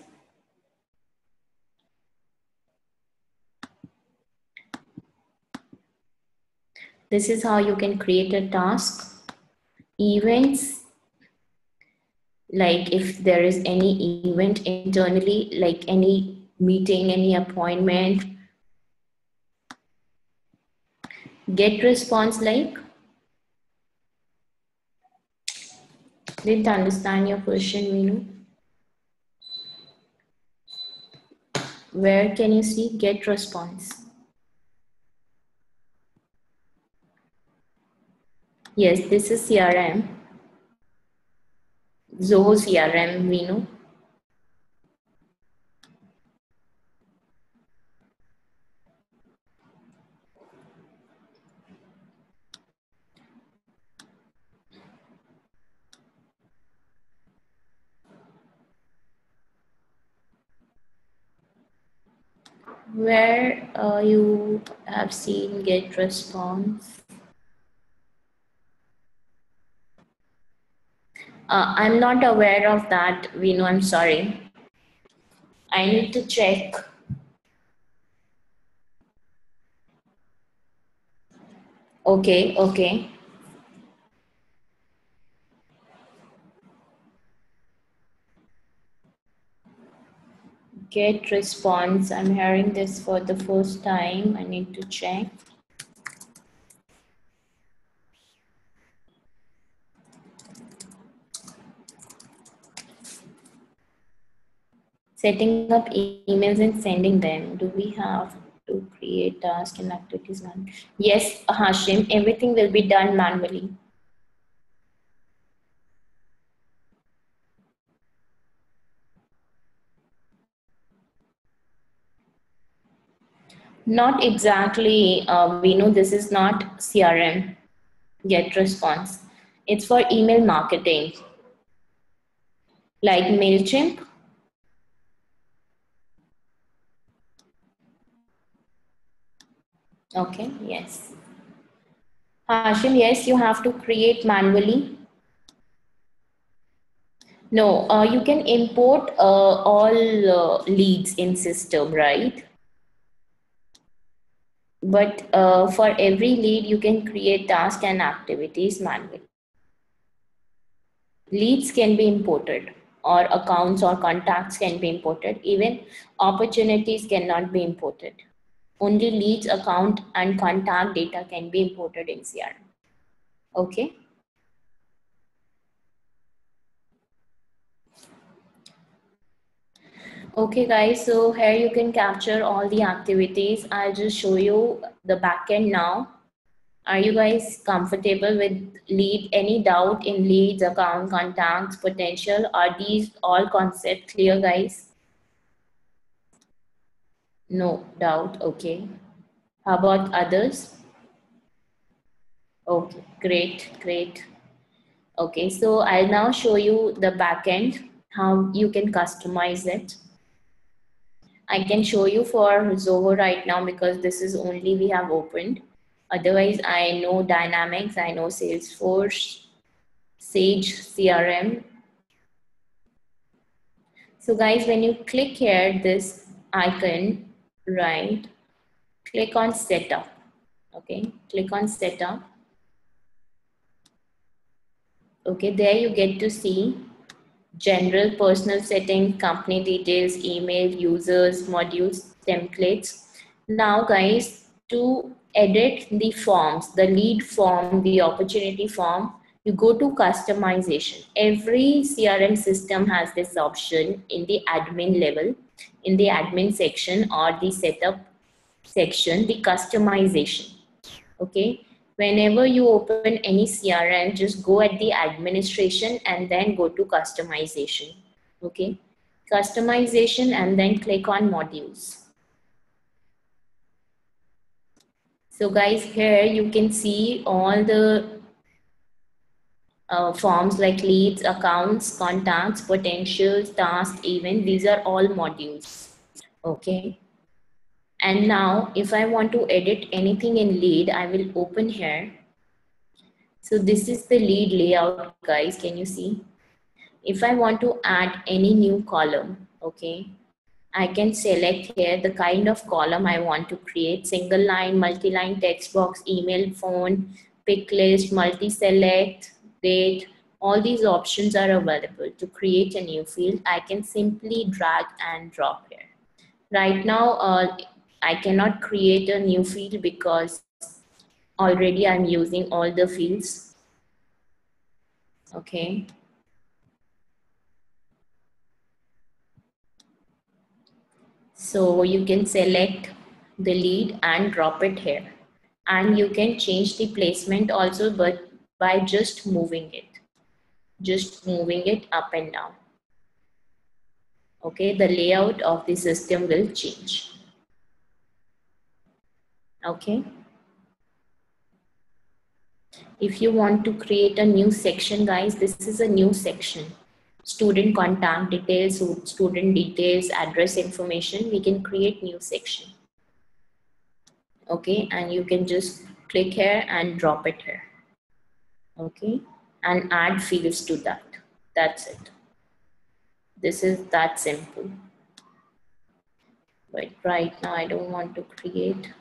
Speaker 1: this is how you can create a task events like if there is any event internally like any meeting any appointment get response like didn't understand your question Minu. where can you see get response yes this is crm zoho crm we know where uh, you have seen GetResponse. Uh, I'm not aware of that, Vinu, I'm sorry. I need to check. Okay, okay. GetResponse. I'm hearing this for the first time. I need to check. Setting up emails and sending them. Do we have to create task and activities? Man Yes, Hashim, everything will be done manually. Not exactly. Uh, we know this is not CRM, GetResponse. It's for email marketing, like MailChimp. Okay, yes. Hashim, yes, you have to create manually. No, uh, you can import uh, all uh, leads in system, right? but uh, for every lead you can create tasks and activities manually leads can be imported or accounts or contacts can be imported even opportunities cannot be imported only leads account and contact data can be imported in crm okay Okay guys, so here you can capture all the activities. I'll just show you the backend now. Are you guys comfortable with lead? Any doubt in leads, account, contacts, potential? Are these all concepts clear guys? No doubt, okay. How about others? Okay, great, great. Okay, so I'll now show you the backend, how you can customize it. I can show you for Zoho right now because this is only we have opened. Otherwise, I know Dynamics, I know Salesforce, Sage CRM. So guys, when you click here, this icon, right. Click on setup okay. Click on setup okay. There you get to see general personal setting company details email users modules templates. Now guys to edit the forms the lead form the opportunity form you go to customization. Every CRM system has this option in the admin level, in the admin section or the setup section, the customization. Okay. Whenever you open any CRM, just go at the administration and then go to customization. Okay. Customization and then click on modules. So guys, here you can see all the uh, forms like leads, accounts, contacts, potentials, tasks, event. These are all modules. Okay. And now if I want to edit anything in lead, I will open here. So this is the lead layout, guys. Can you see? If I want to add any new column, okay, I can select here the kind of column I want to create, single line, multi-line text box, email, phone, pick list, multi-select, all these options are available. To create a new field, I can simply drag and drop here. Right now, uh, I cannot create a new field because already I'm using all the fields. Okay. So you can select the lead and drop it here. And you can change the placement also, but by just moving it. Just moving it up and down. Okay, the layout of the system will change. Okay. If you want to create a new section, guys, this is a new section. Student contact details, student details, address information, we can create new section. Okay, and you can just click here and drop it here okay? And add fields to that. That's it. This is that simple. But right now I don't want to create.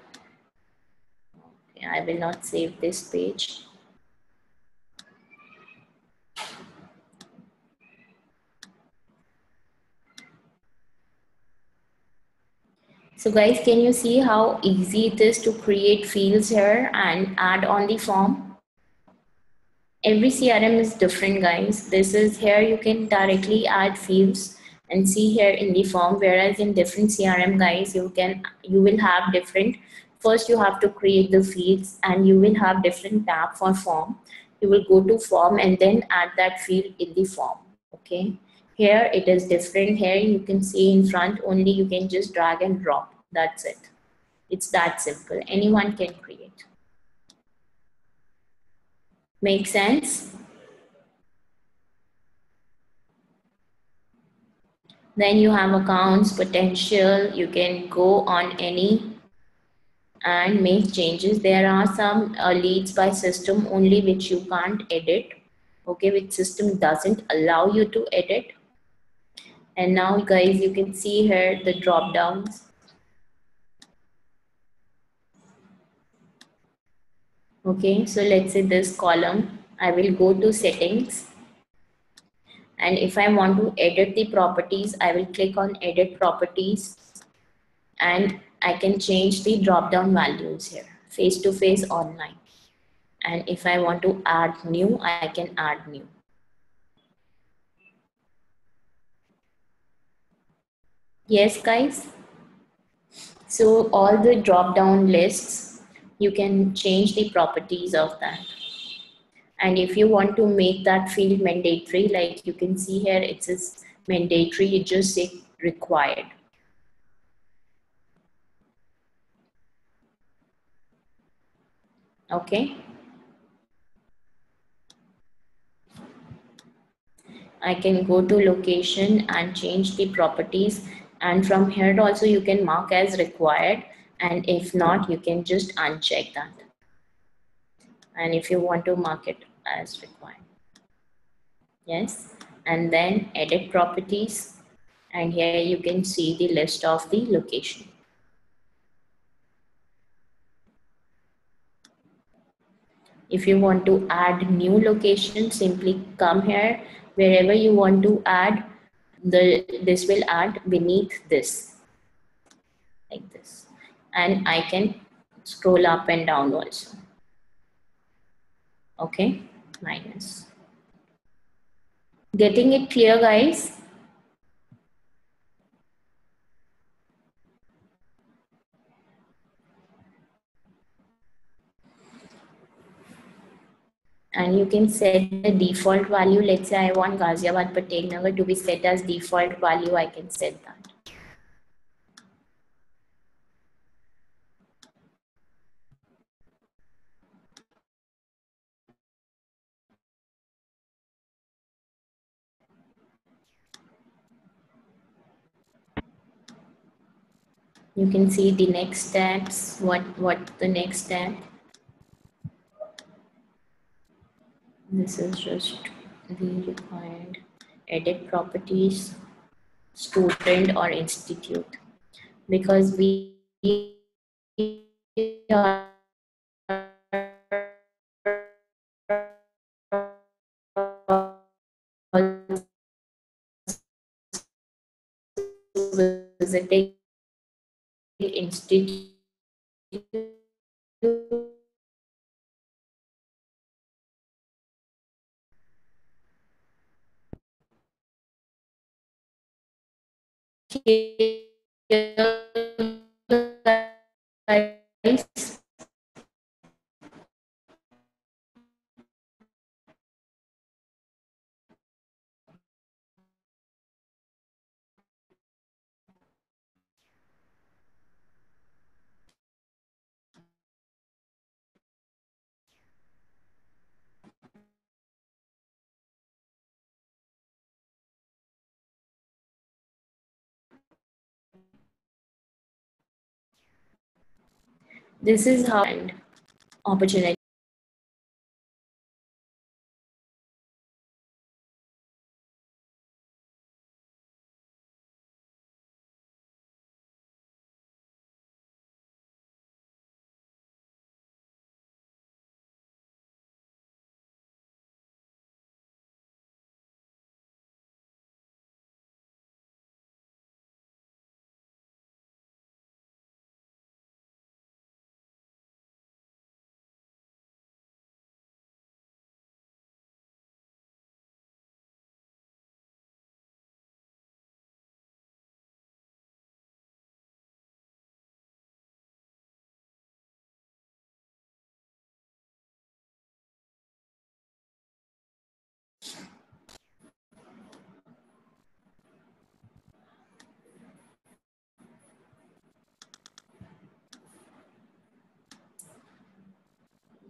Speaker 1: Okay, I will not save this page. So guys, can you see how easy it is to create fields here and add on the form? Every crm is different guys. This is here you can directly add fields and see here in the form whereas in different crm guys you can you will have different. First you have to create the fields and you will have different tab for form. You will go to form and then add that field in the form okay? Here it is different. Here you can see in front only you can just drag and drop. That's it. It's that simple. Anyone can create Make sense? Then you have accounts, potential, you can go on any and make changes. There are some uh, leads by system only which you can't edit. Okay, which system doesn't allow you to edit. And now guys, you can see here the drop downs. Okay so let's say this column I will go to settings. And if I want to edit the properties I will click on edit properties. And I can change the drop down values here face to face online. And if I want to add new I can add new. Yes guys? So all the drop down lists you can change the properties of that. And if you want to make that field mandatory, like you can see here, it says mandatory, you just say required. Okay. I can go to location and change the properties and from here also you can mark as required and if not you can just uncheck that. And if you want to mark it as required. Yes? And then edit properties. And here you can see the list of the location. If you want to add new location, simply come here. Wherever you want to add, the this will add beneath this, like this. And I can scroll up and down also. Okay, minus. Getting it clear, guys? and you can set the default value. Let's say I want Ghaziabad Patel Nagar to be set as default value. I can set that. You can see the next steps, what, what the next step. this is just the required edit properties student or institute because we are visiting guys. This is how opportunity.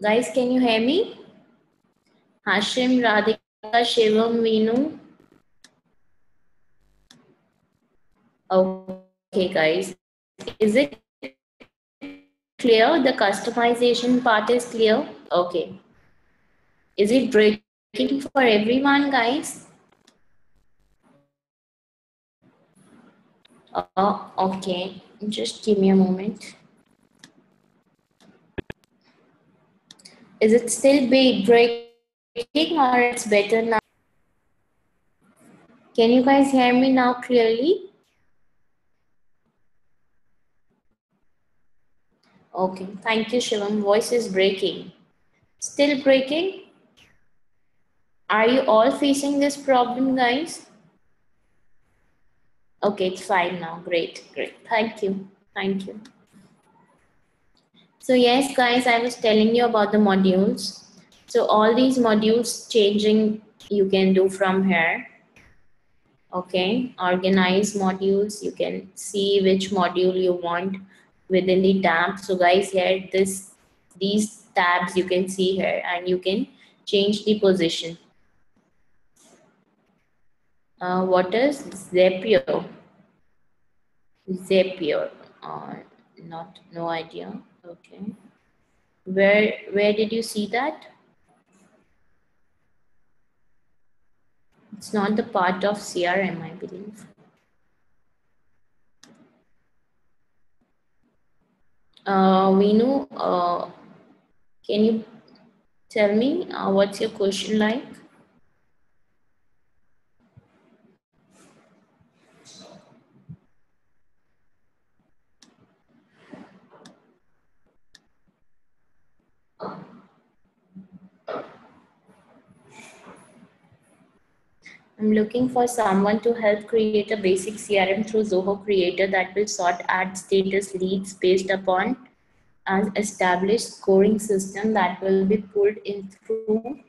Speaker 1: Guys, can you hear me? Hashim, Radhika, Shivam, Veenu. Okay, guys. Is it clear? The customization part is clear? Okay. Is it breaking for everyone, guys? Oh, okay. Just give me a moment. Is it still big breaking or it's better now? Can you guys hear me now clearly? Okay, thank you, Shivam. Voice is breaking. Still breaking? Are you all facing this problem, guys? Okay, it's fine now. Great, great. Thank you. Thank you. So yes, guys, I was telling you about the modules. So all these modules changing you can do from here. Okay, organize modules. You can see which module you want within the tab. So guys, here this these tabs you can see here and you can change the position. Uh, what is Zapier? Zapier, uh, not no idea. Okay. Where where did you see that? It's not the part of CRM, I believe. Uh, Veenu, uh, can you Tell me, uh, what's your question like? I'm looking for someone to help create a basic CRM through Zoho Creator that will sort ad status leads based upon an established scoring system that will be pulled in through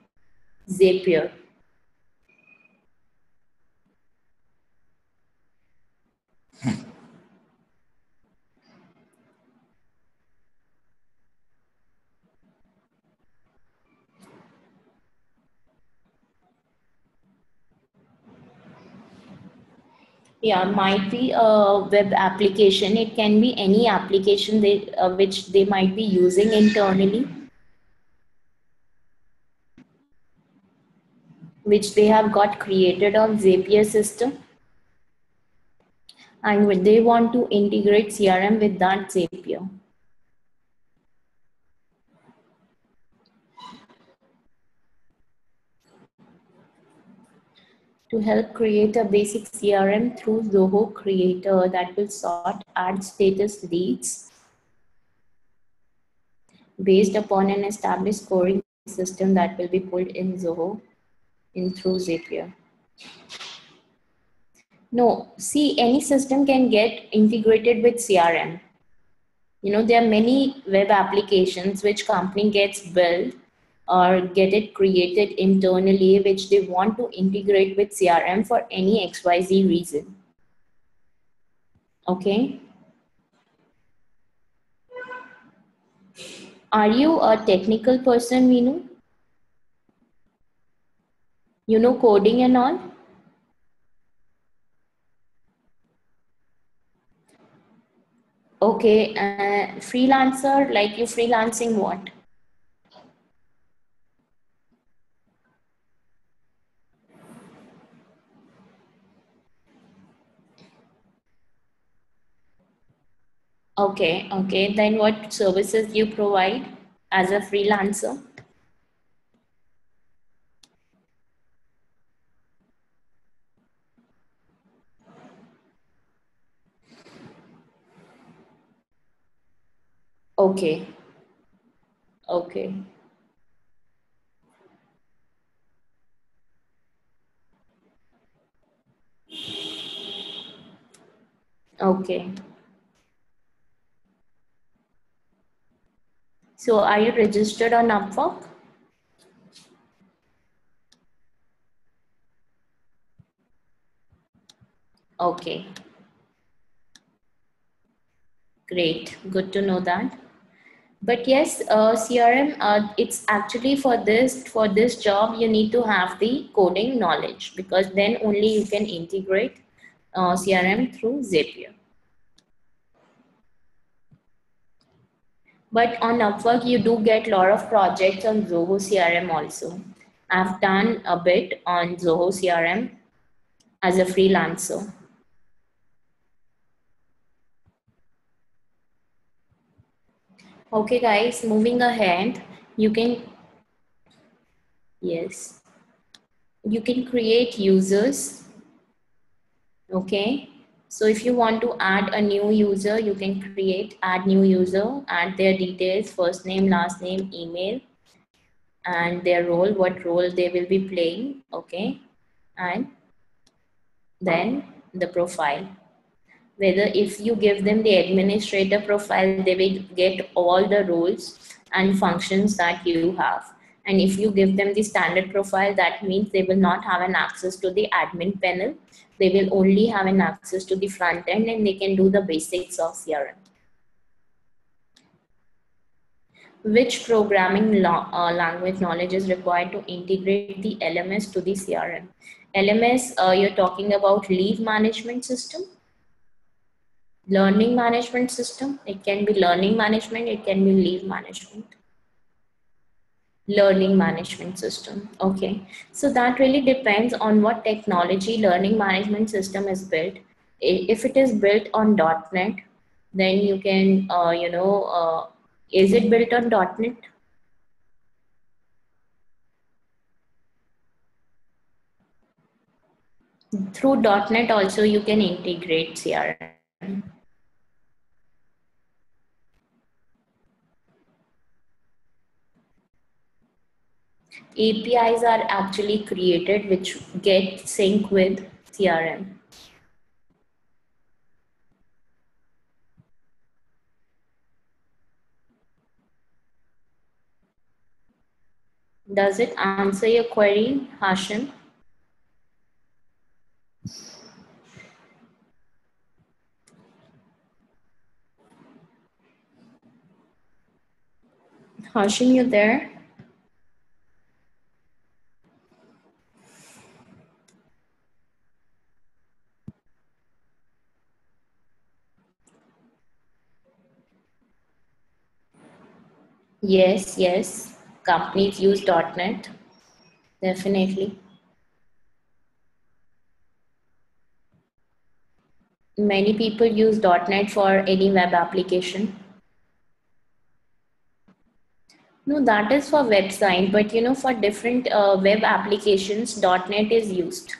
Speaker 1: Zapier. Yeah might be a web application. It can be any application they uh, which they might be using internally. Which they have got created on zapier system. And they want to integrate crm with that zapier to help create a basic CRM through Zoho Creator that will sort ad status leads based upon an established scoring system that will be pulled in Zoho in through Zapier. No, see, any system can get integrated with CRM. You know, there are many web applications which company gets built or get it created internally, which they want to integrate with CRM for any XYZ reason. Okay. Are you a technical person, Minu? You know coding and all? Okay, uh, freelancer, like you freelancing what? Okay, okay. Then what services you provide as a freelancer? Okay. Okay. Okay. So are you registered on Upwork? Okay. Great. Good to know that. But yes, uh, CRM, uh, it's actually for this, for this job, you need to have the coding knowledge because then only you can integrate uh, CRM through Zapier. But on Upwork, you do get a lot of projects on Zoho CRM also. I've done a bit on Zoho CRM as a freelancer. Okay, guys, moving ahead, you can, yes, you can create users, okay? So if you want to add a new user, you can create add new user, add their details, first name, last name, email, and their role, what role they will be playing, okay? And then the profile. Whether if you give them the administrator profile, they will get all the roles and functions that you have. And if you give them the standard profile, that means they will not have an access to the admin panel. They will only have an access to the front end and they can do the basics of CRM. Which programming uh, language knowledge is required to integrate the LMS to the CRM? LMS, uh, you're talking about leave management system? Learning management system. It can be learning management, it can be leave management learning management system. Okay. So that really depends on what technology learning management system is built. If it is built on net then you can uh, you know uh, is it built on net? Through net also you can integrate crm APIs are actually created which get sync with CRM. Does it answer your query, Hashim? Hashim, you there? Yes, yes. Companies use .NET. Definitely. Many people use .NET for any web application. No, that is for website, but you know, for different uh, web applications, .NET is used.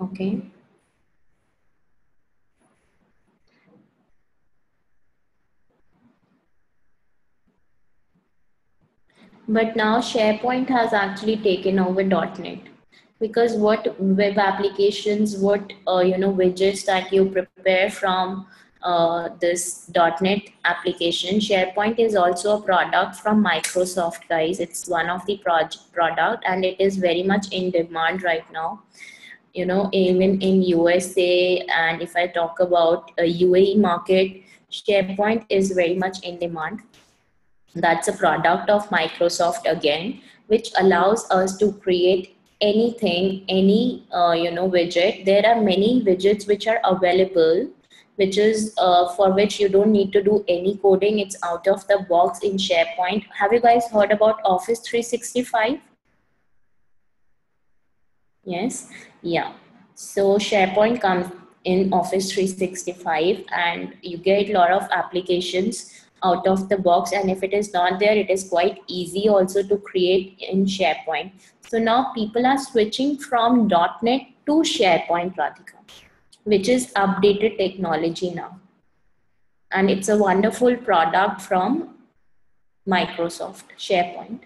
Speaker 1: Okay. But now SharePoint has actually taken over .NET because what web applications, what uh, you know widgets that you prepare from uh, this .NET application, SharePoint is also a product from Microsoft, guys. It's one of the project product and it is very much in demand right now. You know, even in USA and if I talk about a UAE market, SharePoint is very much in demand that's a product of Microsoft again, which allows us to create anything, any uh, you know widget. There are many widgets which are available, which is uh, for which you don't need to do any coding. It's out of the box in SharePoint. Have you guys heard about Office 365? Yes, yeah. So SharePoint comes in Office 365 and you get a lot of applications out of the box and if it is not there it is quite easy also to create in SharePoint. So now people are switching from .NET to SharePoint Radhika, which is updated technology now. And it's a wonderful product from Microsoft, SharePoint.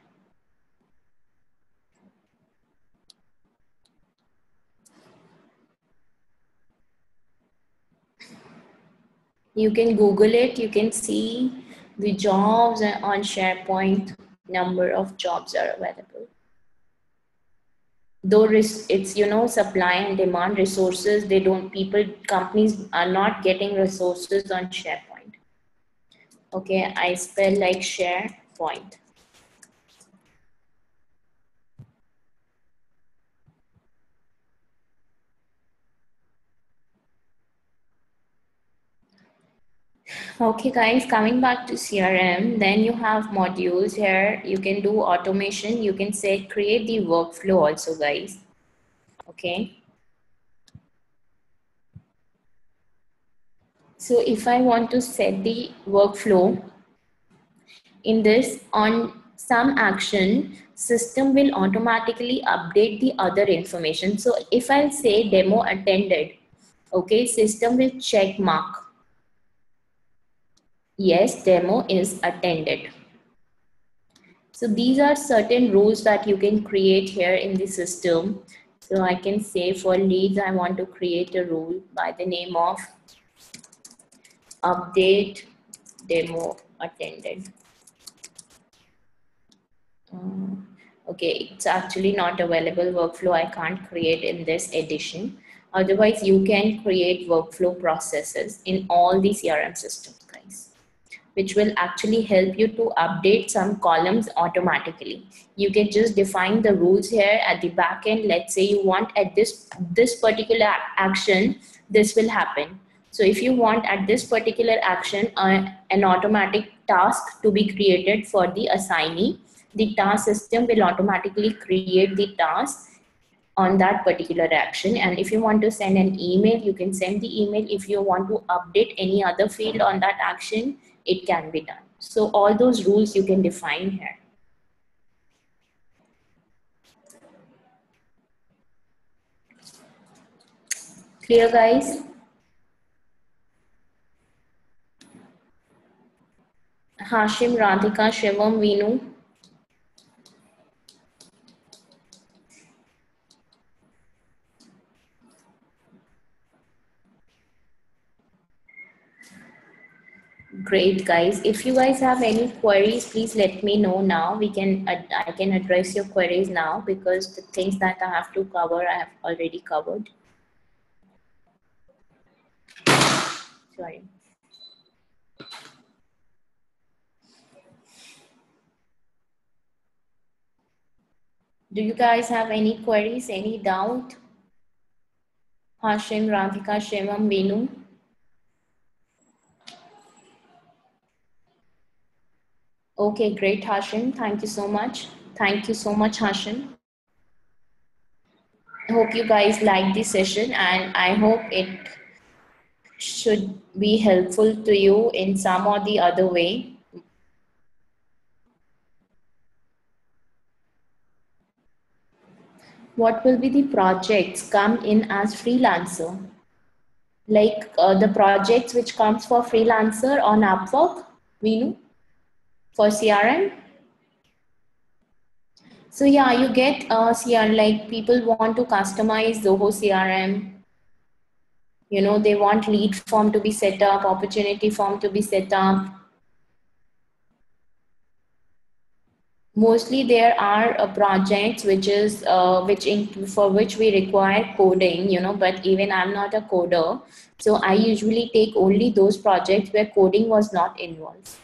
Speaker 1: You can Google it, you can see the jobs on SharePoint, number of jobs are available. Though it's, you know, supply and demand resources, they don't, people, companies are not getting resources on SharePoint. Okay, I spell like SharePoint. Okay guys, coming back to CRM, then you have modules here. You can do automation. You can say create the workflow also guys. Okay. So if I want to set the workflow in this on some action, system will automatically update the other information. So if I say demo attended, okay, system will check mark yes, demo is attended. So these are certain rules that you can create here in the system. So I can say for leads, I want to create a rule by the name of update demo attended. Um, okay, it's actually not available workflow. I can't create in this edition. Otherwise, you can create workflow processes in all the CRM systems which will actually help you to update some columns automatically. You can just define the rules here at the back end. Let's say you want at this, this particular action, this will happen. So if you want at this particular action, uh, an automatic task to be created for the assignee, the task system will automatically create the task on that particular action. And if you want to send an email, you can send the email. If you want to update any other field on that action, it can be done. So all those rules you can define here. Clear guys? Hashim, Radhika, Shivam, Vinu. Great, guys. If you guys have any queries, please let me know now. We can I can address your queries now because the things that I have to cover, I have already covered. Sorry. Do you guys have any queries, any doubt? Hashim, Radhika, Shivam, Venu. Okay, great, Hashim. Thank you so much. Thank you so much, Hashim. I hope you guys like this session and I hope it should be helpful to you in some or the other way. What will be the projects come in as freelancer? Like uh, the projects which comes for freelancer on Upwork, we know for CRM. So yeah, you get uh, CRM, like people want to customize Zoho CRM. You know, they want lead form to be set up, opportunity form to be set up. Mostly there are uh, projects which is uh, which in, for which we require coding, you know, but even I'm not a coder. So I usually take only those projects where coding was not involved.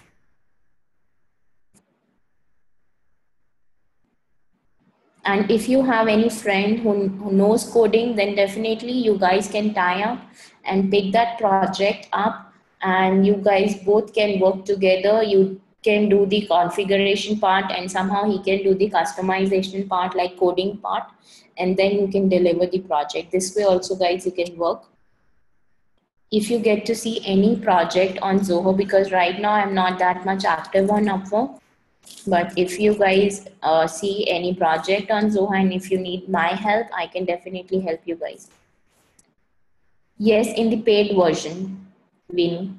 Speaker 1: And if you have any friend who, who knows coding then definitely you guys can tie up and pick that project up. And you guys both can work together. You can do the configuration part and somehow he can do the customization part like coding part. And then you can deliver the project. This way also guys you can work. If you get to see any project on zoho because right now i'm not that much active on upwork but if you guys uh, see any project on Zoho and if you need my help, I can definitely help you guys. Yes, in the paid version, Vinu.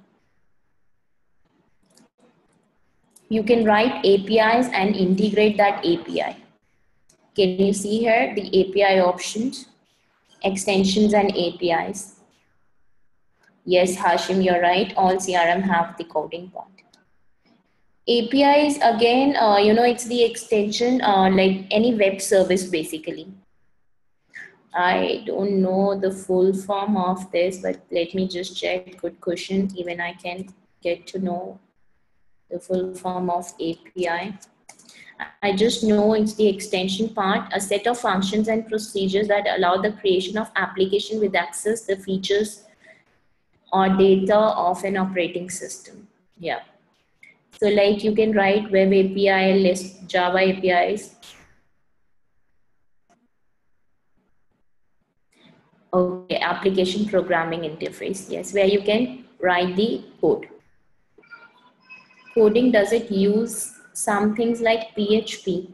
Speaker 1: You can write APIs and integrate that API. Can you see here the API options, extensions and APIs? Yes, Hashim, you're right. All CRM have the coding part. APIs again, uh, you know, it's the extension uh, like any web service basically. I don't know the full form of this, but let me just check. Good question. Even I can get to know the full form of API. I just know it's the extension part, a set of functions and procedures that allow the creation of application with access the features or data of an operating system. Yeah. So like you can write web API, list Java APIs. Okay, application programming interface. Yes, where you can write the code. Coding, does it use some things like PHP?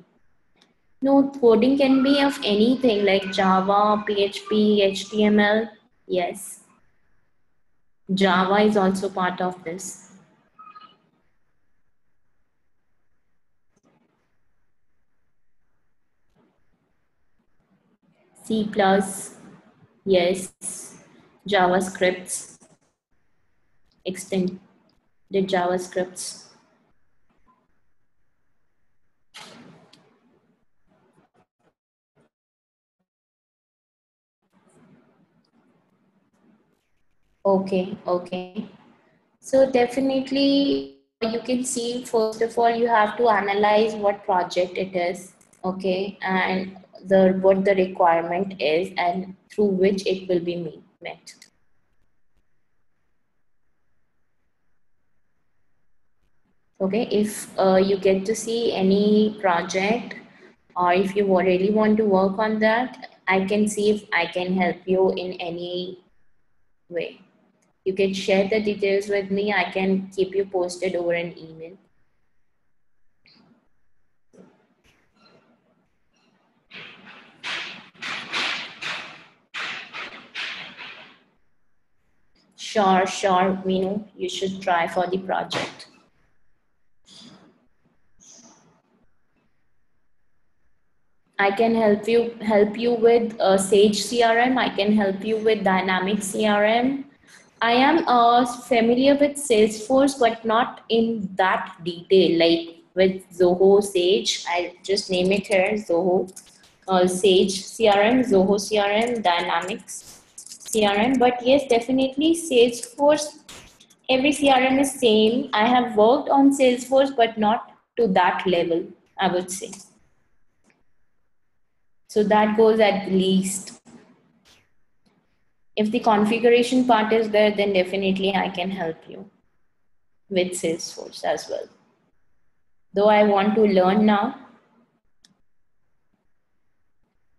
Speaker 1: No, coding can be of anything like Java, PHP, HTML. Yes. Java is also part of this. C++, yes, JavaScripts, extended JavaScripts. Okay, okay. So definitely you can see, first of all, you have to analyze what project it is. Okay, and the what the requirement is and through which it will be met. Okay, if uh, you get to see any project or if you really want to work on that, I can see if I can help you in any way. You can share the details with me. I can keep you posted over an email. Sure, sure, Minu, you should try for the project. I can help you help you with uh, Sage CRM. I can help you with Dynamic CRM. I am uh, familiar with Salesforce, but not in that detail. Like with Zoho, Sage, I'll just name it here, Zoho, uh, Sage CRM, Zoho CRM, Dynamics CRM. But yes, definitely Salesforce. Every CRM is same. I have worked on Salesforce, but not to that level. I would say. So that goes at least. If the configuration part is there, then definitely I can help you with Salesforce as well. Though I want to learn now.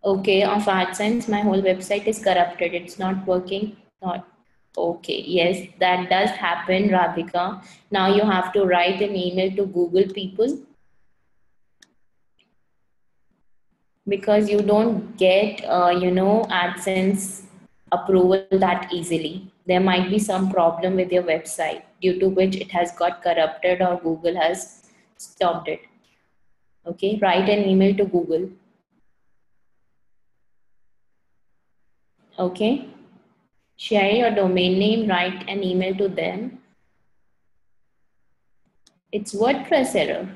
Speaker 1: Okay, of AdSense, my whole website is corrupted. It's not working. Not okay. Yes, that does happen, Radhika. Now you have to write an email to Google people because you don't get uh, you know adsense approval that easily there might be some problem with your website due to which it has got corrupted or google has stopped it okay write an email to google okay share your domain name write an email to them it's wordpress error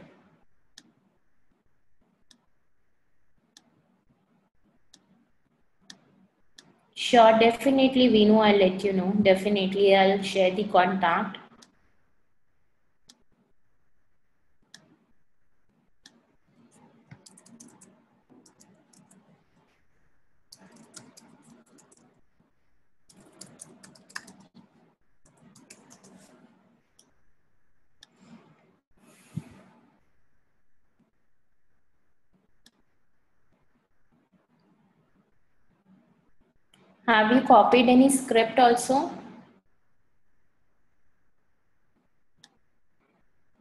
Speaker 1: Sure, definitely, Vinu, I'll let you know. Definitely, I'll share the contact. Have you copied any script also?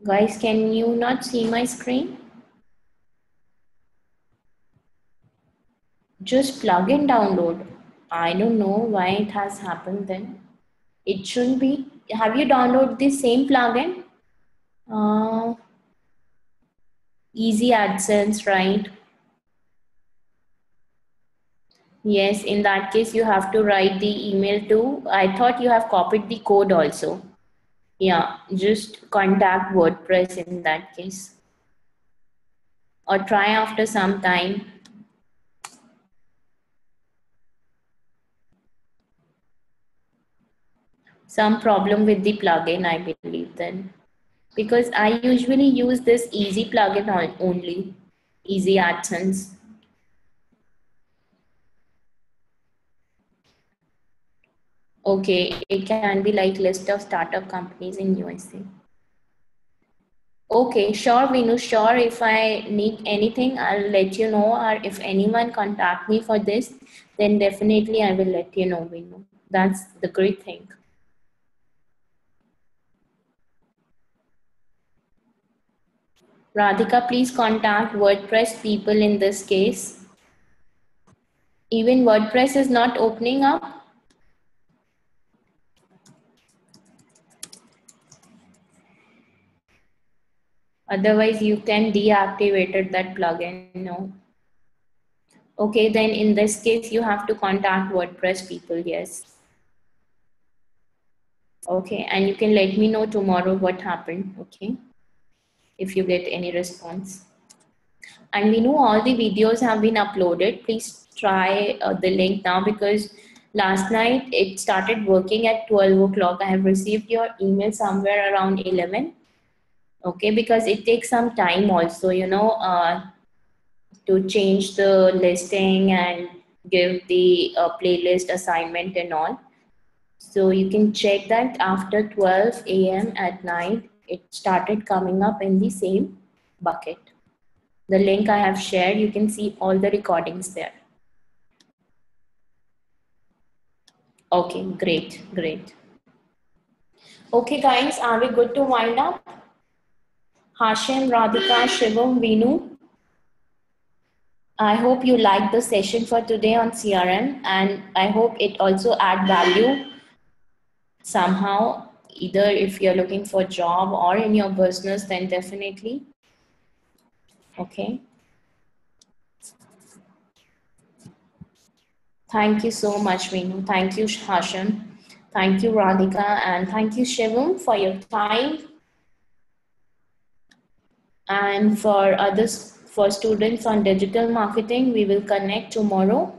Speaker 1: Guys, can you not see my screen? Just plug download. I don't know why it has happened then. It shouldn't be. Have you downloaded the same plugin? Uh, easy AdSense, right? Yes, in that case, you have to write the email to. I thought you have copied the code also. Yeah, just contact WordPress in that case. Or try after some time. Some problem with the plugin, I believe then. Because I usually use this easy plugin only, Easy AdSense. Okay, it can be like list of startup companies in USA. Okay, sure, Vinu, sure. If I need anything, I'll let you know. Or if anyone contact me for this, then definitely I will let you know, Vinu. That's the great thing. Radhika, please contact WordPress people in this case. Even WordPress is not opening up. Otherwise, you can deactivate that plugin. No. Okay, then in this case, you have to contact WordPress people. Yes. Okay, and you can let me know tomorrow what happened. Okay, if you get any response. And we know all the videos have been uploaded. Please try uh, the link now because last night it started working at 12 o'clock. I have received your email somewhere around 11 okay because it takes some time also you know uh, to change the listing and give the uh, playlist assignment and all. So you can check that after 12 a.m at night it started coming up in the same bucket. The link i have shared you can see all the recordings there. Okay great great. Okay guys are we good to wind up Hashim, Radhika, Shivam, Vinu. I hope you liked the session for today on CRM and I hope it also add value somehow either if you're looking for a job or in your business then definitely okay thank you so much Vinu. thank you Hashim thank you Radhika and thank you Shivam for your time and for others for students on digital marketing we will connect tomorrow.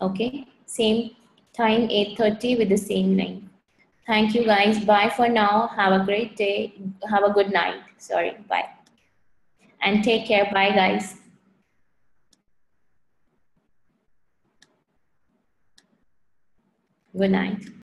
Speaker 1: Okay? Same time 8.30 with the same name thank you guys. Bye for now. Have a great day. Have a good night. Sorry. Bye. And take care. Bye guys. Good night